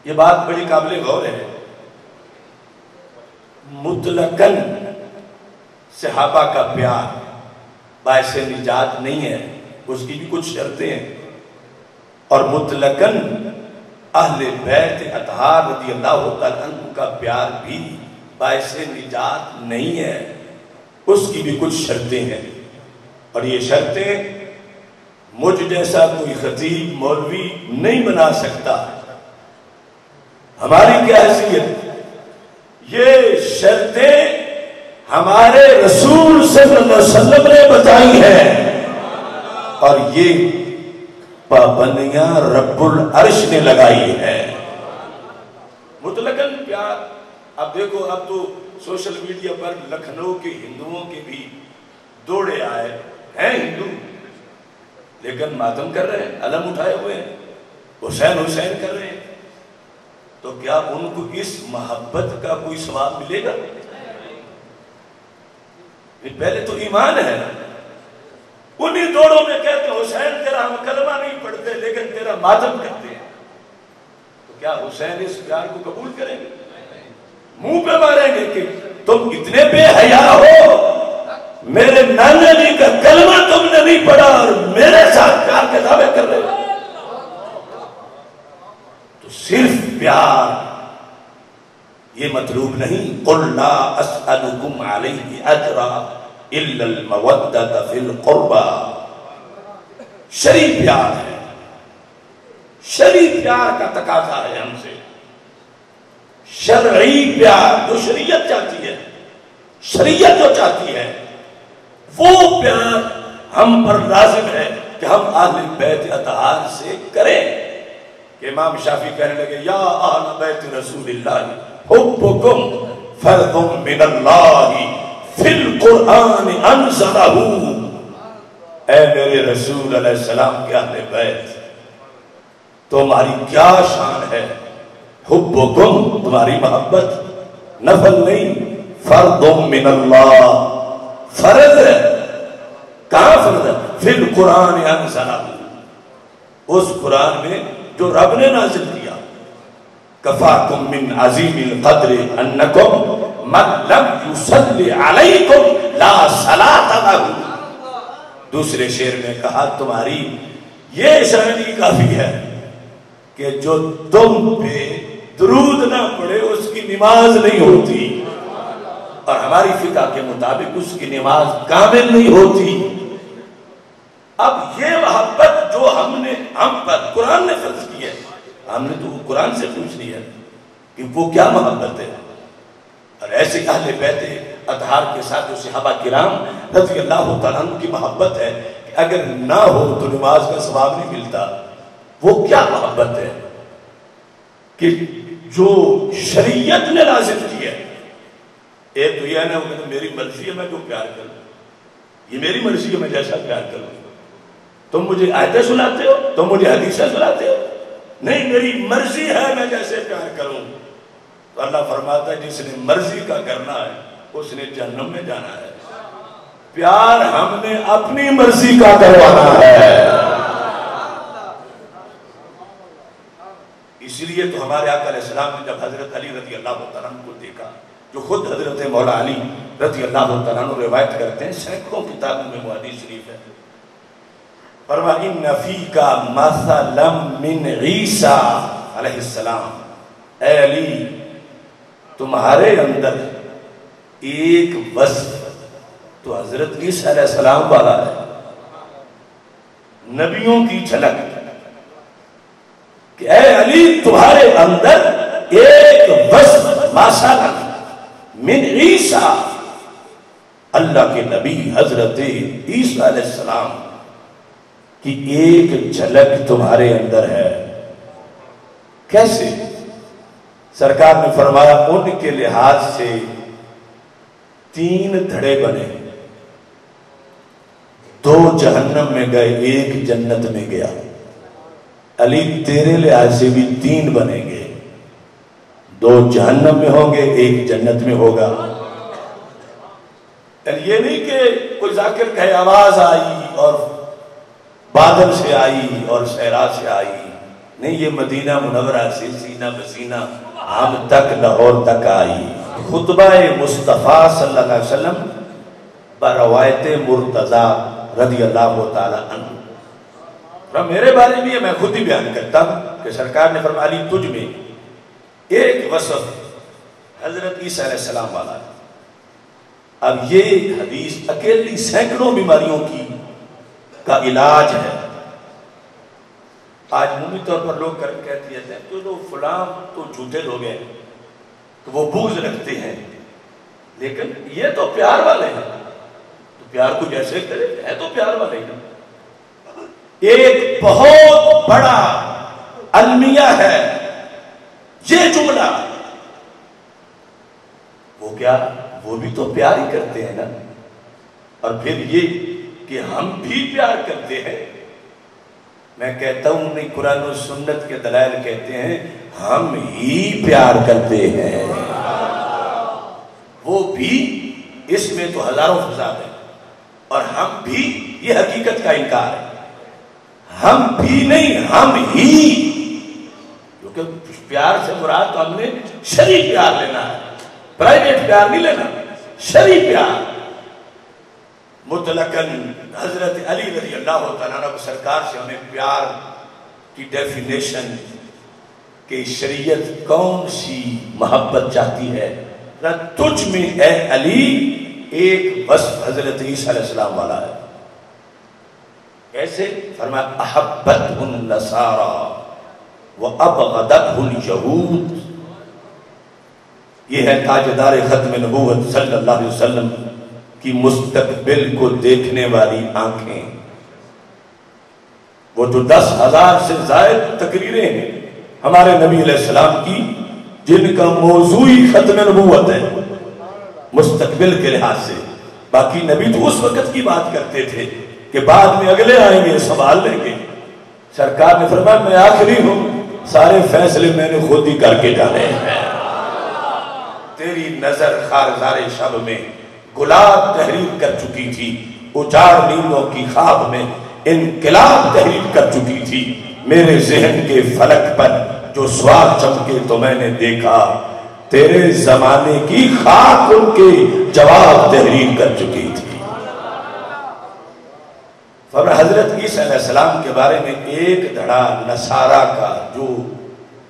یہ بات بڑی قابل غور ہے۔ مطلقاً صحابہ کا پیار باعث نجات نہیں ہے، اس کی بھی کچھ شرطیں ہیں۔ اور مطلقاً اہل بیت اطہار رضی اللہ تعالیٰ کا پیار بھی باعث نجات نہیں ہے، اس کی بھی کچھ شرطیں ہیں۔ اور یہ شرطیں مجھ جیسا کوئی خطیب مولوی نہیں بنا سکتا۔ ہماری کیا حیثیت؟ یہ شرطیں ہمارے رسول صلی اللہ علیہ وسلم نے بتائی ہیں اور یہ پابندیاں رب العرش نے لگائی ہے۔ مطلقاً پیار۔ اب دیکھو، اب تو سوشل میڈیا پر لکھنؤ کے ہندوؤں کے بھی دوڑے آئے ہیں ہندو۔ لیکن ماتم کر رہے ہیں، علم اٹھائے ہوئے ہیں، حسین حسین کر رہے ہیں۔ تو کیا ان کو اس محبت کا کوئی سواب ملے گا؟ پہلے تو ایمان ہے نا۔ انہی دوڑوں میں کہتے ہیں حسین تیرا ہم کلمہ نہیں پڑھتے، لیکن تیرا ماتم کرتے ہیں۔ تو کیا حسین اس پیار کو قبول کریں گے؟ منہ پہ ماریں گے کہ تم اتنے بے حیا ہو۔ میرے نانا جی کا کلمہ تم نے نہیں پڑھا اور میرے ساتھ پیار کے دعوے کر رہے تو صرف پیار۔ یہ مطلوب نہیں۔ قل لا اسألکم علیہ اجرا الا المودت فی القربہ شریف پیار ہے۔ شریف پیار کا تقاضا ہے ہم سے۔ شرعی پیار جو شریعت چاہتی ہے، شریعت جو چاہتی ہے، وہ پیار ہم پر لازم ہے کہ ہم آدمی بیت اتحاد سے کریں۔ کہ امام شافی کہنے لگے، یا آل بیت رسول اللہ حبکم فرد من اللہ فی القرآن انزلہو اے میرے رسول علیہ السلام کے اہل بیت؟ تمہاری کیا شان ہے؟ حبکم تمہاری محبت، نفل نہیں فرد من اللہ فرض ہے، کہاں فرض ہے؟ پھر قرآن انزلہ اس قرآن میں جو رب نے نازل کیا کفاکم من عظیم القدر انکم من لم یصلی علیکم لا صلاة لہو دوسرے شعر میں کہا، تمہاری یہ شرنی کافی ہے کہ جو تم پہ درود نہ پڑے، اس کی نماز نہیں ہوتی۔ اور ہماری فقہ کے مطابق اس کی نماز کامل نہیں ہوتی۔ اب یہ محبت جو ہم نے، ہم پر قرآن نے فرض کی ہے ہم نے تو قرآن سے پوچھ لی ہے کہ وہ کیا محبت ہے۔ اور ایسے اہل بیت اتحار کے ساتھ جو صحابہ کرام رضی اللہ تعالیٰ عنہ کی محبت ہے کہ اگر نہ ہو تو نماز کا ثواب نہیں ملتا۔ وہ کیا محبت ہے کہ جو شریعت نے لازم کی ہے۔ ایک تو یہ ہے نا میری مرضی ہے میں جو پیار کروں؟ یہ میری مرضی ہے میں جیسا پیار کروں۔ تم مجھے آیتیں سناتے ہو، تم مجھے حدیثیں سناتے ہو۔ نہیں، میری مرضی ہے میں جیسے پیار کروں۔ تو اللہ فرماتا ہے، جس نے مرضی کا کرنا ہے، اس نے جہنم میں جانا ہے۔ پیار ہم نے اپنی مرضی کا کروانا ہے۔ اس لیے تو ہمارے آقا علیہ السلام نے جب حضرت علی رضی اللہ تعالیٰ کو دیکھا، جو خود حضرت مولا علی رضی اللہ تعالیٰ روایت کرتے ہیں، سینکڑوں کتابوں میں معادی شریف ہے۔ فرما ان فیکا مثلا من عیسیٰ علیہ السلام. اے علی، تمہارے اندر ایک وصف تو حضرت عیسیٰ علیہ السلام والا ہے۔ نبیوں کی جھلک کہ اے علی، تمہارے اندر ایک وصف مثلا من عیسیٰ اللہ کے نبی حضرت عیسیٰ علیہ السلام کی ایک جھلک تمہارے اندر ہے۔ کیسے؟ سرکار نے فرمایا، ان کے لحاظ سے تین دھڑے بنے۔ دو جہنم میں گئے، ایک جنت میں گیا۔ علی، تیرے لحاظ سے بھی تین بنیں گے۔ دو جہنم میں ہوں گے، ایک جنت میں ہوگا۔ یہ نہیں کہ کوئی ذاکر کہے، آواز آئی اور بادل سے آئی اور صحرا سے آئی۔ نہیں، یہ مدینہ منورہ سے سینہ بسینہ ہم تک، لاہور تک آئی۔ خطبہ مصطفیٰ صلی اللہ علیہ وسلم بروایت مرتضی رضی اللہ تعالی عنہ۔ میرے بارے میں میں خود ہی بیان کرتا ہوں کہ سرکار نے فرما لی تجھ میں ایک وصف حضرت عیسیٰ علیہ السلام والا اب یہ حدیث اکیلی سینکڑوں بیماریوں کی کا علاج ہے۔ آج عمومی طور پر لوگ کہتے ہیں، تو لوگ فلاں تو جھوٹے لوگ ہیں، تو وہ بوجھ رکھتے ہیں۔ لیکن یہ تو پیار والے ہیں۔ تو پیار کو جیسے کرے، ہے تو پیار والے ہیں۔ ایک بہت بڑا المیہ ہے، یہ جملہ۔ وہ کیا؟ وہ بھی تو پیار ہی کرتے ہیں نا۔ اور پھر یہ کہ ہم بھی پیار کرتے ہیں۔ میں کہتا ہوں نہیں قرآن و سنت کے دلائل کہتے ہیں، ہم ہی پیار کرتے ہیں۔ وہ بھی اس میں تو ہزاروں فساد ہیں، اور ہم بھی یہ حقیقت کا انکار ہے ہم بھی نہیں، ہم ہی۔ کیونکہ پیار سے مراد تو ہم نے شریف پیار لینا ہے پرائیویٹ پیار نہیں لینا شریف پیار۔ مطلقاً حضرت علی رضی اللہ تعالیٰ کو سرکار سے ہمیں پیار کی ڈیفینیشن کہ شریعت کون سی محبت چاہتی ہے؟ نہ تجھ میں اے علی، ایک وصف حضرت عیسیٰ علیہ السلام والا ہے۔ کیسے؟ فرمایا احبت النصارا وابغضت اليہود یہ ہے تاجدار ختم نبوت صلی اللہ علیہ وسلم۔ کی مستقبل کو دیکھنے والی آنکھیں۔ وہ جو دس ہزار سے زائد تقریریں ہیں ہمارے نبی علیہ السلام کی، جن کا موضوعی ختم نبوت ہے مستقبل کے لحاظ سے۔ باقی نبی تو اس وقت کی بات کرتے تھے کہ بعد میں اگلے آئیں گے سنبھال لیں گے۔ سرکار نے فرمایا، میں آخری ہوں، سارے فیصلے میں نے خود ہی کر کے جانے ہیں۔ تیری نظر خارزار شب میں گلاب تحریر کر چکی تھی۔ اچار نیندوں کی خواب میں انقلاب تحریر کر چکی تھی۔ میرے ذہن کے فلک پر جو سوال چمکے تو میں نے دیکھا۔ تیرے زمانے کی خاک ان کے جواب تحریر کر چکی تھی۔ فرما حضرت عیسیٰ علیہ السلام کے بارے میں ایک دھڑا نصارہ کا جو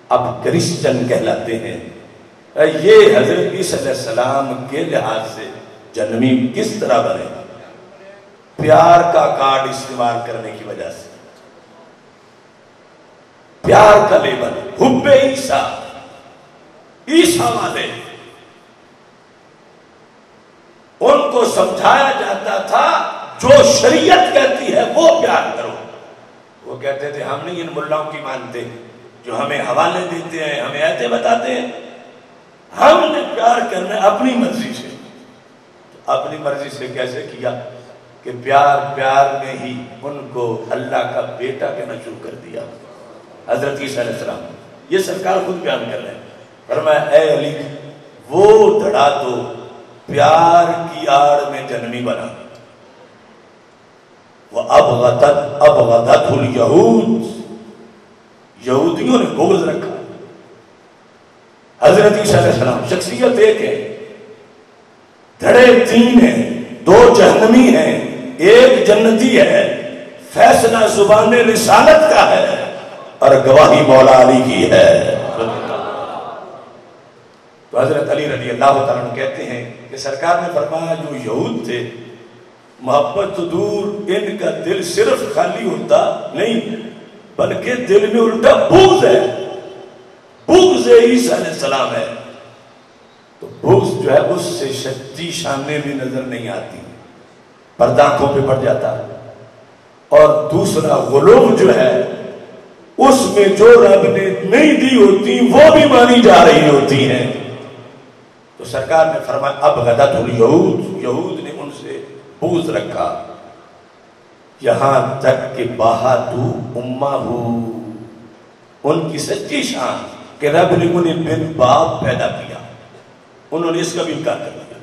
اب کرسچن کہلاتے ہیں۔ یہ حضرت عیسیٰ علیہ السلام کے لحاظ سے جنمی کس طرح بنے؟ پیار کا کارڈ استعمال کرنے کی وجہ سے۔ پیار کا لیبل، حب عیسیٰ۔ عیسیٰ والے۔ ان کو سمجھایا جاتا تھا، جو شریعت کہتی ہے، وہ پیار کرو۔ وہ کہتے تھے، ہم نہیں ان ملاؤں کی مانتے، جو ہمیں حوالے دیتے ہیں، ہمیں ایتے بتاتے ہیں۔ ہم نے پیار کرنا اپنی مرضی سے۔ اپنی مرضی سے کیسے کیا کہ پیار پیار میں ہی ان کو اللہ کا بیٹا کہنا شروع کر دیا۔ حضرت عیسیٰ علیہ السلام، یہ سرکار خود بیان کر رہے ہیں۔ فرمایا، اے علی، وہ دھڑا دو پیار کی آڑ میں جنمی بنا۔ وہ اب غدت اب غدت الیہود۔ یہودیوں نے بغض رکھا۔ حضرت عیسیٰ علیہ السلام، شخصیت ایک ہے۔ دھڑے تین ہیں، دو جہنمی ہیں، ایک جنتی ہے۔ فیصلہ زبان رسالت کا ہے اور گواہی مولا علی کی ہے۔ تو حضرت علی رضی اللہ تعالیٰ کہتے ہیں کہ سرکار نے فرمایا، جو یہود تھے، محبت تو دور، ان کا دل صرف خالی ہوتا نہیں، بلکہ دل میں الٹا بغض ہے۔ بغض عیسیٰ علیہ السلام ہے۔ تو جو ہے اس سے شکتی شامنے بھی نظر نہیں آتی۔ پردانکوں پہ پڑ جاتا۔ اور دوسرا غلوم جو ہے، اس میں جو رب نے نہیں دی ہوتی، وہ بھی مانی جا رہی ہوتی ہیں۔ تو سرکار نے فرمایا، اب غدت الیہود یہود نے ان سے بغض رکھا۔ یہاں تک کہ باہا تو امہ ہو۔ ان کی سچی شان کہ رب نے انہیں بن باپ پیدا کیا۔ انہوں نے اس کا بھی انکار کر دیا۔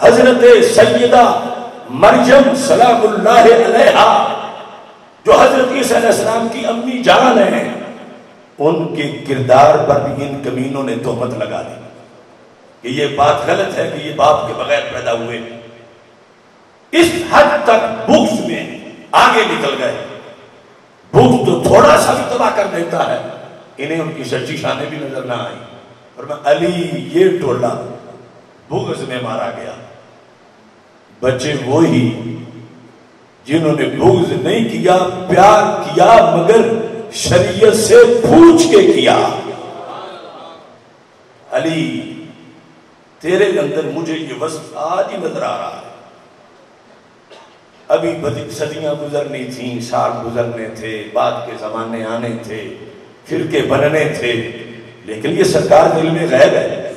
حضرت سیدہ مریم سلام اللہ علیہ جو حضرت عیسیٰ علیہ السلام کی امی جان ہیں ان کے کردار پر بھی ان کمینوں نے تہمت لگا دی۔ کہ یہ بات غلط ہے کہ یہ باپ کے بغیر پیدا ہوئے۔ اس حد تک بغض میں آگے نکل گئے۔ بغض تو تھوڑا سا بھی تباہ کر دیتا ہے۔ انہیں ان کی سچی شانیں بھی نظر نہ آئی۔ اور میں علی یہ ٹولہ بغض میں مارا گیا۔ بچے وہی جنہوں نے بغض نہیں کیا، پیار کیا، مگر شریعت سے پوچھ کے کیا۔ علی، تیرے اندر مجھے یہ وصف آج ہی نظر آ رہا ہے۔ ابھی صدیاں گزرنی تھیں، سال گزرنے تھے، بعد کے زمانے آنے تھے فرقے بننے تھے۔ لیکن یہ سرکار دل میں غیب ہے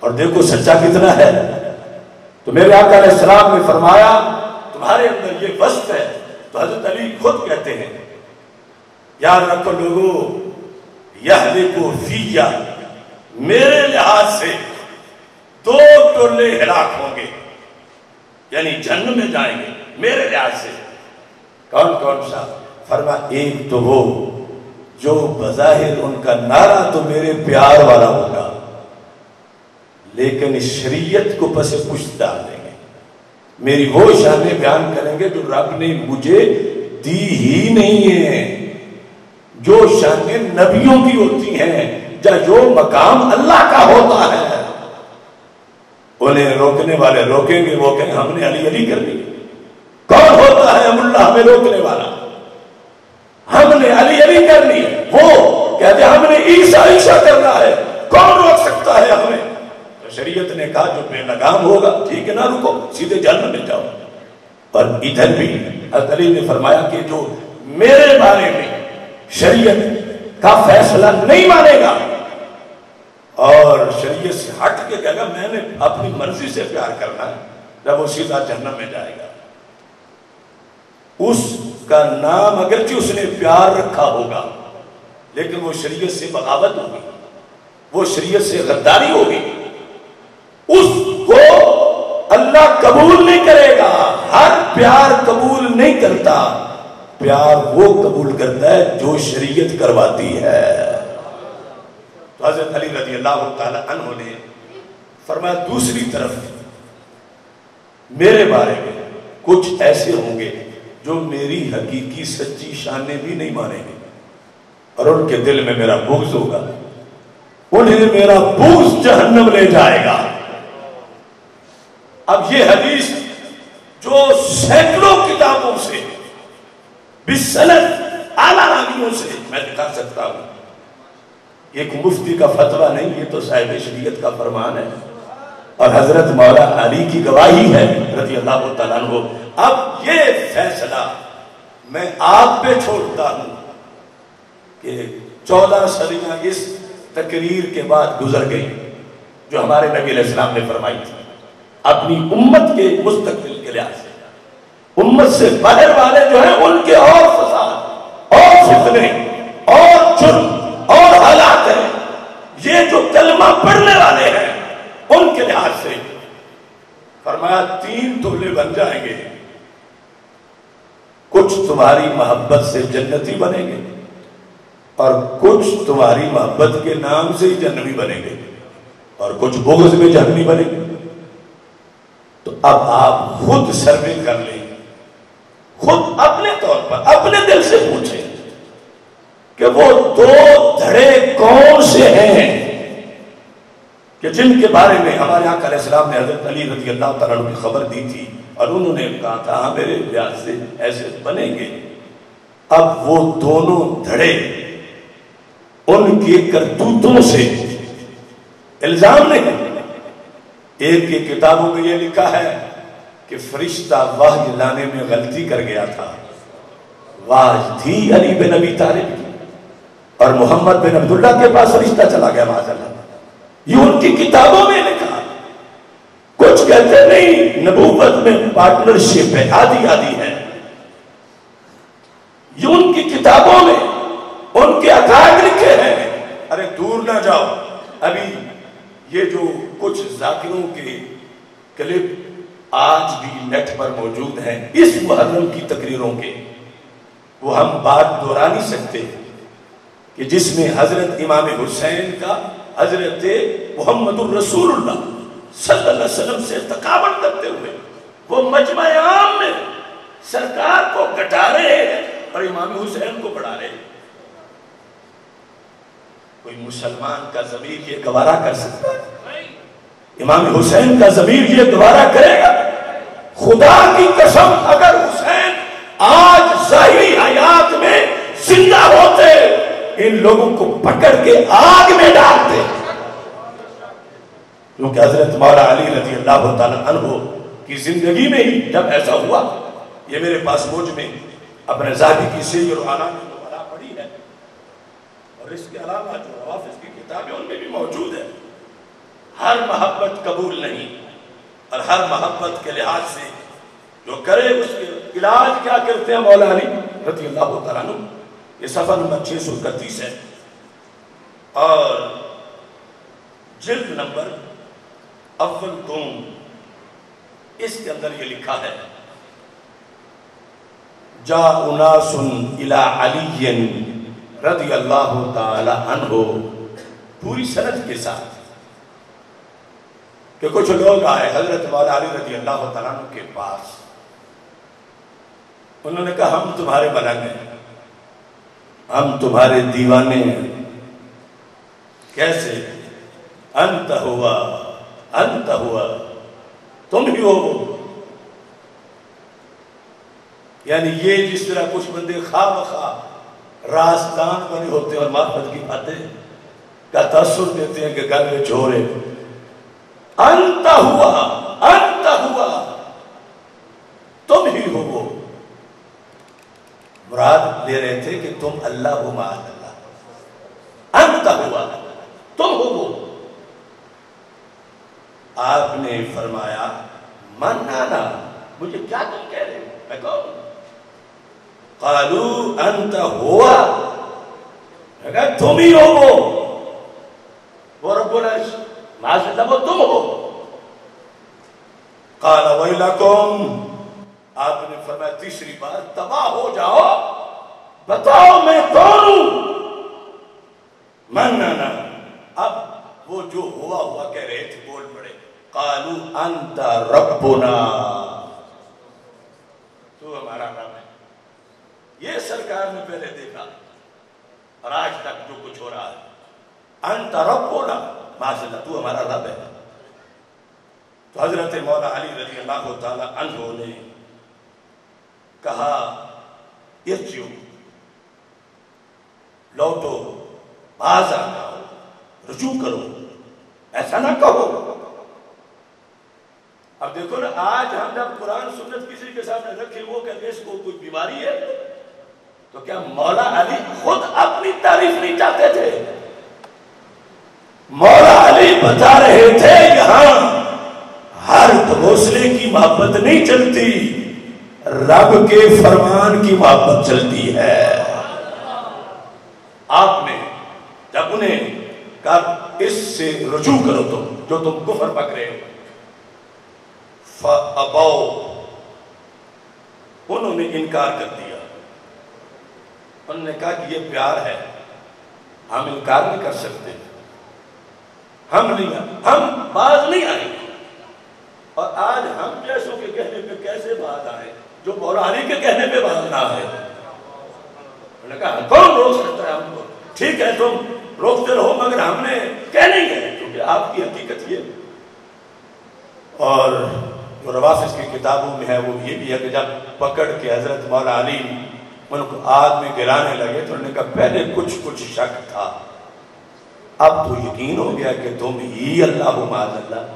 اور دیکھو سچا کتنا ہے۔ تو میرے آقا علیہ السلام نے فرمایا، تمہارے اندر یہ وصف ہے۔ تو حضرت علی خود کہتے ہیں یاد رکھو لوگو یہ دیکھو فیہ، میرے لحاظ سے دو ٹولے ہلاک ہوں گے۔ یعنی جنگ میں جائیں گے، میرے لحاظ سے۔ کون کون سا؟ فرما، ایک تو وہ جو بظاہر ان کا نعرہ تو میرے پیار والا ہوگا، لیکن اس شریعت کو پس پشت ڈال دیں گے۔ میری وہ شانیں بیان کریں گے جو رب نے مجھے دی ہی نہیں ہے جو شانیں نبیوں کی ہوتی ہیں، یا جو مقام اللہ کا ہوتا ہے۔ انہیں روکنے والے روکیں گے، وہ کہیں ہم نے علی علی کر دی۔ کون ہوتا ہے ہم اللہ ہمیں روکنے والا ہم نے علی علی کر لی وہ کہتے ہیں ہم اچھا کرنا ہے۔ کون روک سکتا ہے ہمیں؟ تو شریعت نے کہا جو بے لگام ہوگا، ٹھیک ہے نہ رکو، سیدھے جنم میں جاؤ۔ اور ادھر بھی حضرت علی نے فرمایا کہ جو میرے بارے میں شریعت کا فیصلہ نہیں مانے گا، اور شریعت سے ہٹ کے کہے گا، میں نے اپنی مرضی سے پیار کرنا ہے، جب وہ سیدھا جہنم میں جائے گا۔ اس کا نام اگرچہ اس نے پیار رکھا ہوگا لیکن وہ شریعت سے بغاوت ہوگی، وہ شریعت سے غداری ہوگی۔ اس کو اللہ قبول نہیں کرے گا، ہر پیار قبول نہیں کرتا۔ پیار وہ قبول کرتا ہے جو شریعت کرواتی ہے۔ تو حضرت علی رضی اللہ تعالی عنہ نے فرمایا، دوسری طرف میرے بارے میں کچھ ایسے ہوں گے جو میری حقیقی سچی شانے بھی نہیں مانیں گے۔ اور ان کے دل میں میرا بغض ہوگا۔ انہیں میرا بغض جہنم لے جائے گا۔ اب یہ حدیث جو سینکڑوں کتابوں سے بسلت اعلیٰ راویوں سے میں دکھا سکتا ہوں۔ ایک مفتی کا فتویٰ نہیں، یہ تو صاحب شریعت کا فرمان ہے۔ اور حضرت مولا علی کی گواہی ہے رضی اللہ تعالیٰ عنہ۔ اب یہ فیصلہ میں آپ پہ چھوڑتا ہوں۔ کہ چودہ صدیاں اس تقریر کے بعد گزر گئی جو ہمارے نبی علیہ السلام نے فرمائی تھی۔ اپنی امت کے مستقبل کے لحاظ سے۔ امت سے باہر والے جو ہیں، ان کے اور فساد، اور فتنے، اور جرم، اور حالات ہیں۔ یہ جو کلمہ پڑھنے والے ہیں، ان کے لحاظ سے۔ فرمایا، تین تولے بن جائیں گے۔ کچھ تمہاری محبت سے جنتی بنیں گے۔ اور کچھ تمہاری محبت کے نام سے ہی جنمی بنیں گے اور کچھ بغض میں جہنمی بنیں گے تو اب آپ خود سروے کر لیں۔ خود اپنے طور پر، اپنے دل سے پوچھیں کہ وہ دو دھڑے کون سے ہیں کہ جن کے بارے میں ہمارے آقا علیہ السلام نے حضرت علی رضی اللہ تعالیٰ کی خبر دی تھی اور انہوں نے کہا تھا ہاں میرے لحاظ سے ایسے بنیں گے۔ اب وہ دونوں دھڑے ان کے کرتوتوں سے الزام نہیں۔ ایک کی کتابوں میں یہ لکھا ہے کہ فرشتہ واہ لانے میں غلطی کر گیا تھا۔ واہ تھی علی بن ابی طالب کی۔ اور محمد بن عبداللہ کے پاس فرشتہ چلا گیا معاذ اللہ یہ ان کی کتابوں میں لکھا۔ کچھ کہتے نہیں، نبوت میں پارٹنرشپ ہے آدھی آدھی ہے۔ یہ ان کی کتابوں میں ان کے عقائد لکھے ہیں۔ ارے دور نہ جاؤ۔ ابھی یہ جو کچھ ذاکروں کے کلپ آج بھی نیٹ پر موجود ہیں، اس محرم کی تقریروں کے۔ وہ ہم بات دورا نہیں سکتے کہ جس میں حضرت امام حسین کا حضرت محمد الرسول اللہ صلی اللہ علیہ وسلم سے تقابل کرتے ہوئے وہ مجمع عام میں سرکار کو گٹا رہے ہیں اور امام حسین کو بڑھا رہے ہیں۔ کوئی مسلمان کا ضمیر یہ گوارا کر سکتا ہے؟ امام حسین کا ضمیر یہ گوارا کرے گا؟ خدا کی قسم، اگر حسین آج ظاہری حیات میں زندہ ہوتے، ان لوگوں کو پکڑ کے آگ میں ڈالتے۔ کیونکہ حضرت مولا علی رضی اللہ تعالیٰ عنہ کی زندگی میں ہی جب ایسا ہوا، یہ میرے پاس موج میں اپنے ذاتی کی سیر و آنا میں اور اس کے علاوہ جو حوافظ کی کتابیں ان میں بھی موجود ہے ہر محبت قبول نہیں اور ہر محبت کے لحاظ سے جو کرے اس کے علاج کیا کرتے ہیں مولا علی رضی اللہ تعالیٰ عنہ؟ یہ صفحہ نمبر چھ سو اکتیس ہے۔ اور جلد نمبر اول دوم، اس کے اندر یہ لکھا ہے جا اناس الى علی رضی اللہ تعالی عنہ پوری سنت کے ساتھ۔ کہ کچھ لوگ آئے حضرت والا علی رضی اللہ تعالیٰ عنہ کے پاس۔ انہوں نے کہا، ہم تمہارے ملنگ ہیں، ہم تمہارے دیوانے ہیں۔ کیسے؟ انت ہوا انت ہوا، تم ہی ہو۔ یعنی یہ جس طرح کچھ بندے خواب خواب راستان بنے ہوتے ہیں اور محبت کی باتیں کا تاثر دیتے ہیں کہ گھر میں چھوڑے انت ہوا انت ہوا۔ تم ہی ہو وہ۔ مراد لے رہے تھے کہ تم اللہ ہو معاذ اللہ۔ انت ہوا، تم ہو وہ۔ آپ نے فرمایا من نانا مجھے کیا تم کہہ رہے میں کہوں۔ قالو انت ہوا کہا تم ہی ہو وہ. وہ رب العرش. معاذ اللہ وہ تم ہو. قال ویلکم. آپ نے فرمایا تیسری بار تباہ ہو جاؤ. بتاؤ میں کون ہوں؟ من اب وہ جو ہوا ہوا کہہ رہے تھے بول پڑے. قالو انت ربنا. تو ہمارا رب ہے. یہ سرکار نے پہلے دیکھا۔ اور آج تک جو کچھ ہو رہا ہے۔ انت ربنا ماشاء اللہ تو ہمارا رب ہے۔ تو حضرت مولا علی رضی اللہ تعالی عنہ نے کہا، ارجو، لوٹو، باز آ جاؤ، رجوع کرو۔ ایسا نہ کہو۔ اب دیکھو نا، آج ہم جب قرآن سنت کسی کے سامنے رکھے، وہ کہ اس کو کوئی بیماری ہے؟ تو کیا مولا علی خود اپنی تعریف نہیں چاہتے تھے؟ مولا علی بتا رہے تھے یہاں ہر گھوسلے کی محبت نہیں چلتی، رب کے فرمان کی محبت چلتی ہے۔ آپ نے جب انہیں کہا، اس سے رجوع کرو تم، جو تم کفر پکڑے ہو۔ فَأَبَوْ انہوں نے انکار کر دیا۔ انہوں نے کہا کہ یہ پیار ہے۔ ہم انکار نہیں کر سکتے۔ ہم نہیں ہم باز نہیں آئیں گے اور آج ہم جیسوں کے کہنے پہ کیسے باز آئے؟ جو مولالی کے کہنے پہ باز نہ آئے۔ انہوں نے کہا کون روک سکتا ہے ہم کو؟ ٹھیک ہے، تم روکتے رہو، مگر ہم نے کہہ نہیں ہے، کیونکہ آپ کی حقیقت یہ۔ اور جو رواسس کی کتابوں میں ہے، وہ یہ بھی ہے کہ جب پکڑ کے حضرت مولا علی ان کو آگ میں گرانے لگے تو انہوں نے کہا پہلے کچھ کچھ شک تھا۔ اب تو یقین ہو گیا کہ تم ہی اللہ معاذ اللہ۔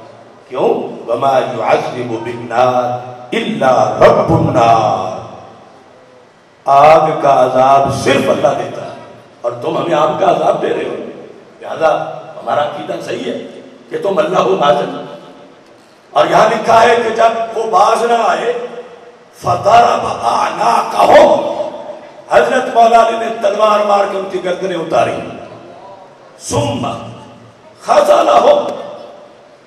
کیوں؟ وما يعذب بالنار الا رب النار۔ آگ کا عذاب صرف اللہ دیتا ہے۔ اور تم ہمیں آگ کا عذاب دے رہے ہو۔ لہذا ہمارا عقیدہ صحیح ہے کہ تم اللہ ہو معاذ اور یہاں لکھا ہے کہ جب وہ باز نہ آئے، فَضَرَبَ أَعْنَاقَهُمْ۔ حضرت مولا علی نے تلوار مار کے ان کی گردنیں اتاری۔ ثم خزلہم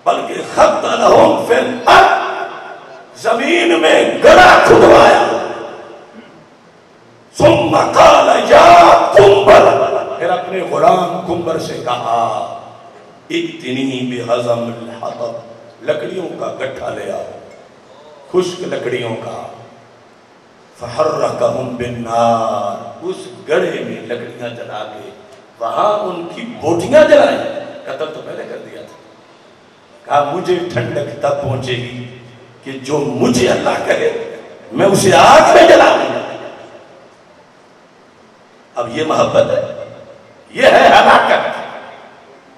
بلکہ خطلہم فی الارض زمین میں گڑا کھدوایا۔ ثم قال، یا کمبر پھر اپنے غلام کمبر سے کہا اتنی بحضم الحطب، لکڑیوں کا گٹھا لے آؤ، خشک لکڑیوں کا۔ فحرکہم بالنار۔ اس گڑے میں لکڑیاں جلا کے وہاں ان کی بوٹیاں جلائیں۔ قتل تو پہلے کر دیا تھا۔ کہا، مجھے ٹھنڈک تب پہنچے گی کہ جو مجھے اللہ کرے میں اسے آگ میں جلا دوں اب یہ محبت ہے۔ یہ ہے ہلاکت۔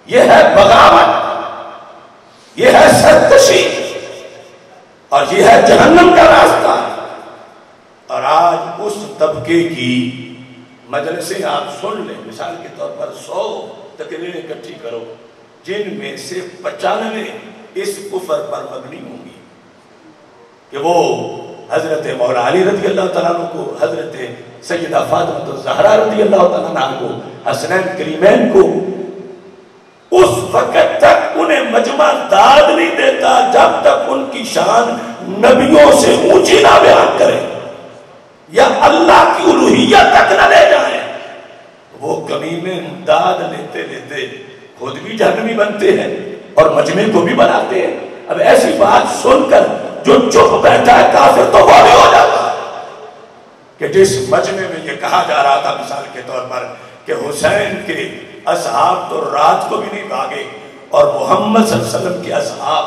یہ ہے بغاوت۔ یہ ہے سرکشی۔ اور یہ ہے جہنم کا راستہ۔ آج اس طبقے کی مجلسیں آپ سن لیں۔ مثال کے طور پر سو تقریریں اکٹھی کرو، جن میں سے پچانوے اس کفر پر مبنی ہوں گی۔ کہ وہ حضرت مولا علی رضی اللہ تعالیٰ کو، حضرت سیدہ فاطمہ الزہرا رضی اللہ تعالیٰ کو، حسنین کریمین کو اس وقت تک انہیں مجمع داد نہیں دیتا جب تک ان کی شان نبیوں سے اونچی نہ بیان کرے۔ یا اللہ کی الوحیت تک نہ لے جائیں۔ وہ کمی میں داد لیتے لیتے خود بھی جہنمی بنتے ہیں اور مجمع کو بھی بناتے ہیں۔ اب ایسی بات سن کر جو چپ بیٹھا ہے کافر تو وہ بھی ہو جاتا کہ جس مجمع میں یہ کہا جا رہا تھا مثال کے طور پر کہ حسین کے اصحاب تو رات کو بھی نہیں بھاگے اور محمد صلی اللہ علیہ وسلم کے اصحاب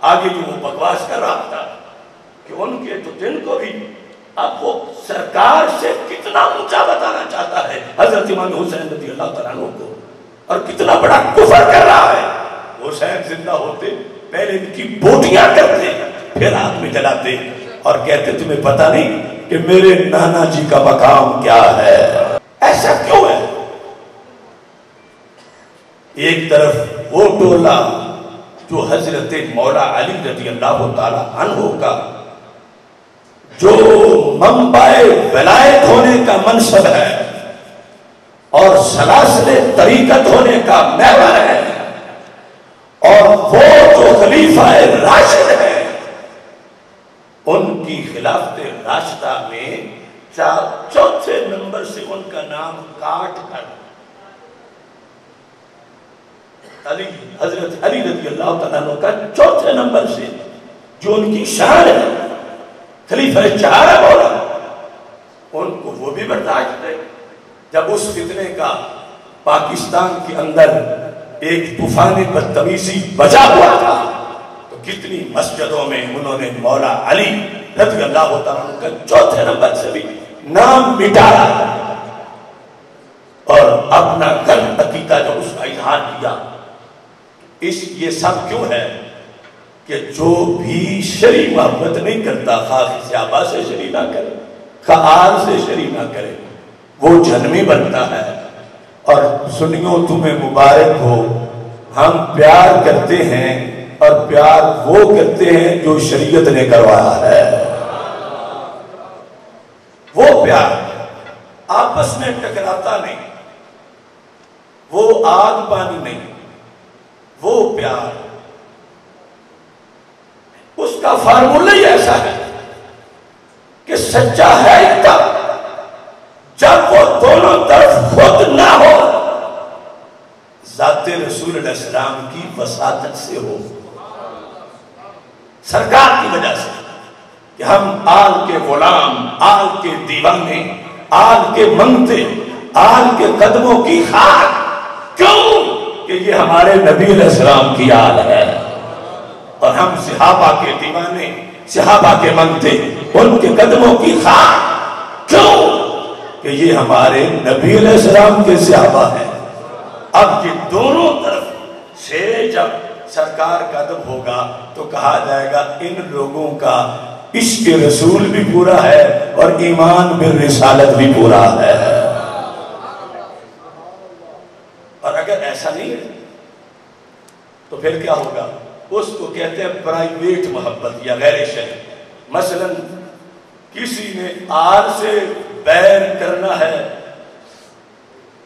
آگے جو وہ بکواس کر رہا تھا کہ ان کے تو دن کو بھی اب وہ سرکار سے کتنا اونچا بتانا چاہتا ہے؟ حضرت امام حسین رضی اللہ تعالیٰ عنہ کو۔ اور کتنا بڑا کفر کر رہا ہے۔ حسین زندہ ہوتے، پہلے ان کی بوٹیاں کرتے، پھر آگ میں جلاتے اور کہتے، تمہیں پتہ نہیں کہ میرے نانا جی کا مقام کیا ہے؟ ایسا کیوں ہے؟ ایک طرف وہ ٹولہ جو حضرت مولا علی رضی اللہ تعالی عنہ کا جو منبع ولایت ہونے کا منصب ہے اور سلاسل طریقت ہونے کا محور ہے اور وہ جو خلیفہ راشد ہے، ان کی خلافت راستہ میں چوتھے نمبر سے ان کا نام کاٹ کر علی، حضرت علی رضی اللہ تعالیٰ کا چوتھے نمبر سے جو ان کی شان ہے خلیفہ چہارہ بولا۔ ان کو وہ بھی برداشت ہے جب اس فتنے کا پاکستان کے اندر ایک طوفان بدتمیزی بجا ہوا تھا، تو کتنی مسجدوں میں انہوں نے مولا علی رضی اللہ تعالیٰ کا چوتھے نمبر سے بھی نام مٹایا۔ اور اپنا گھر عقیدہ جو اس کا اظہار کیا، اس یہ سب کیوں ہے؟ کہ جو بھی شری محبت نہیں کرتا خاص سیابہ سے شری نہ کرے خواہ سے شری نہ کرے، وہ جنمی بنتا ہے۔ اور سنیوں، تمہیں مبارک ہو۔ ہم پیار کرتے ہیں اور پیار وہ کرتے ہیں جو شریعت نے کروایا ہے۔ وہ پیار آپس میں ٹکراتا نہیں، وہ آگ پانی نہیں، وہ پیار اس کا فارمولہ ہی ایسا ہے کہ سچا ہے تب جب وہ دونوں طرف خود نہ ہو۔ ذات رسول علیہ السلام کی وساطت سے ہو۔ سرکار کی وجہ سے کہ ہم آل کے غلام، آل کے دیوانے، آل کے منگتے، آل کے قدموں کی خاک، کیوں کہ یہ ہمارے نبی علیہ السلام کی آل ہے؟ اور ہم صحابہ کے دیوانے، صحابہ کے منگتے ان کے قدموں کی خواہ کیوں؟ کہ یہ ہمارے نبی علیہ السلام کے صحابہ ہیں۔ اب یہ دونوں طرف سے جب سرکار قدم ہوگا تو کہا جائے گا، ان لوگوں کا عشق رسول بھی پورا ہے اور ایمان بر رسالت بھی پورا ہے۔ اور اگر ایسا نہیں ہے، تو پھر کیا ہوگا؟ اس کو کہتے ہیں پرائیویٹ محبت یا غیر شہر مثلا کسی نے آر سے بیر کرنا ہے،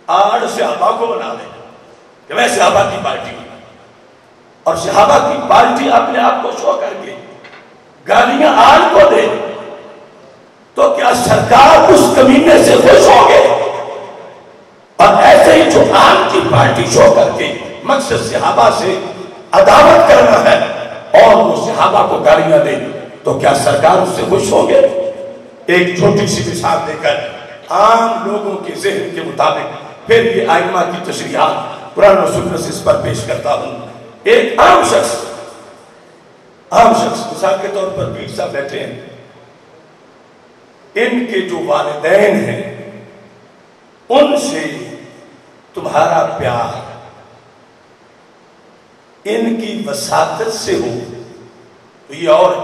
آڑ صحابہ کو بنا دے کہ میں صحابہ کی پارٹی ہوں۔ اور صحابہ کی پارٹی اپنے آپ کو شو کر کے گالیاں آڑ کو دے، تو کیا سرکار اس کمینے سے خوش ہو گئے؟ اور ایسے ہی جو آن کی پارٹی شو کر کے مقصد صحابہ سے عداوت کرنا ہے۔ اور وہ صحابہ کو گالیاں دے تو کیا سرکار اس سے خوش ہو گئے ایک چھوٹی سی مثال دے کر عام لوگوں کے ذہن کے مطابق پھر یہ آئمہ کی تشریحات قرآن و سنت سے اس پر پیش کرتا ہوں۔ ایک عام شخص عام شخص، مثال کے طور پر پیر صاحب بیٹھے ہیں۔ ان کے جو والدین ہیں، ان سے تمہارا پیار ان کی وساطت سے ہو۔ تو یہ اور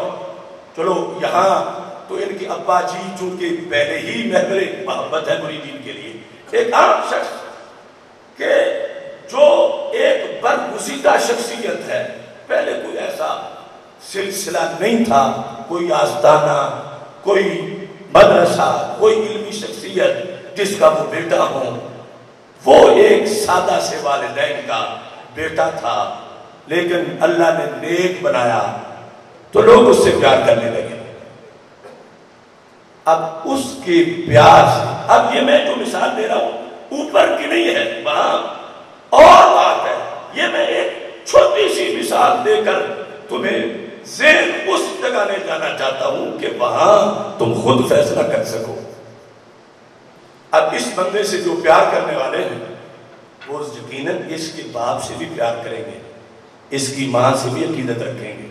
چلو یہاں تو ان کی ابا جی چونکہ پہلے ہی محور محبت ہے مریدین کے لیے، ایک عام شخص کہ جو ایک برگزیدہ شخصیت ہے۔ پہلے کوئی ایسا سلسلہ نہیں تھا، کوئی آستانہ، کوئی مدرسہ، کوئی علمی شخصیت جس کا وہ بیٹا ہو۔ وہ ایک سادہ سے والدین کا بیٹا تھا۔ لیکن اللہ نے نیک بنایا تو لوگ اس سے پیار کرنے لگے۔ اب اس کے پیار سے اب یہ میں جو مثال دے رہا ہوں، اوپر کی نہیں ہے، وہاں اور بات ہے۔ یہ میں ایک چھوٹی سی مثال دے کر تمہیں ذہن اس جگہ لے جانا چاہتا ہوں کہ وہاں تم خود فیصلہ کر سکو۔ اب اس بندے سے جو پیار کرنے والے ہیں، وہ یقیناً اس کے باپ سے بھی پیار کریں گے۔ اس کی ماں سے بھی عقیدت رکھیں گے۔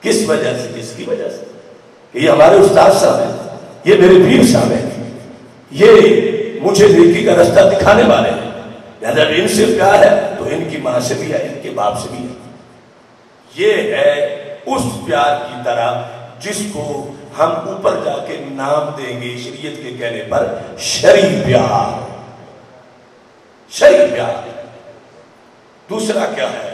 کس وجہ سے؟ کس کی وجہ سے؟ کہ یہ ہمارے استاد صاحب ہیں، یہ میرے پیر صاحب ہیں۔ یہ مجھے نیکی کا رستہ دکھانے والے ہیں۔ لہذا ان سے پیار ہے تو ان کی ماں سے بھی ہے، ان کے باپ سے بھی ہے۔ یہ ہے اس پیار کی طرح جس کو ہم اوپر جا کے نام دیں گے شریعت کے کہنے پر شریف پیار۔ شریف پیار۔ دوسرا کیا ہے؟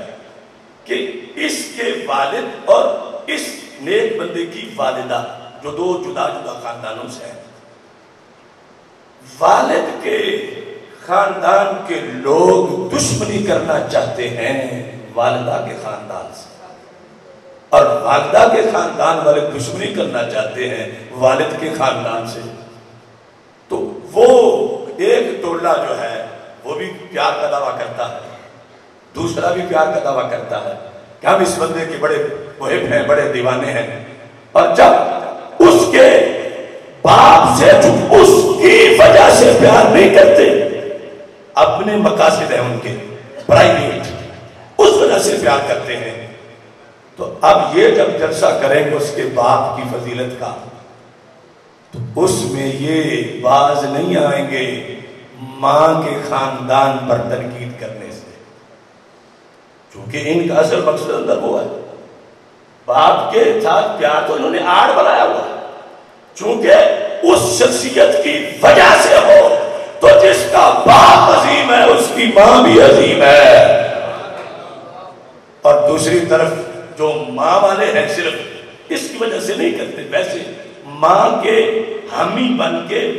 کہ اس کے والد اور اس نیک بندے کی والدہ جو دو جدا جدا خاندانوں سے ہیں۔ والد کے خاندان کے لوگ دشمنی کرنا چاہتے ہیں والدہ کے خاندان سے۔ اور والدہ کے خاندان والے دشمنی کرنا چاہتے ہیں والد کے خاندان سے۔ تو وہ ایک ٹولہ جو ہے وہ بھی پیار کا دعویٰ کرتا ہے۔ دوسرا بھی پیار کا دعویٰ کرتا ہے کہ ہم اس بندے کے بڑے محب ہیں، بڑے دیوانے ہیں۔ اور جب اس کے باپ سے اس کی وجہ سے پیار نہیں کرتے، اپنے مقاصد ہیں ان کے پرائیویٹ اس وجہ سے پیار کرتے ہیں۔ تو اب یہ جب جلسہ کریں گے اس کے باپ کی فضیلت کا، تو اس میں یہ باز نہیں آئیں گے، ماں کے خاندان پر تنقید کرنے۔ چونکہ ان کا اصل مقصد اندر وہ ہے۔ باپ کے ساتھ پیار تو انہوں نے آڑ بنایا ہوا ہے۔ چونکہ اس شخصیت کی وجہ سے ہو، تو جس کا باپ عظیم ہے، اس کی ماں بھی عظیم ہے۔ اور دوسری طرف جو ماں والے ہیں، صرف اس کی وجہ سے نہیں کرتے، ویسے ماں کے ہمی بن کے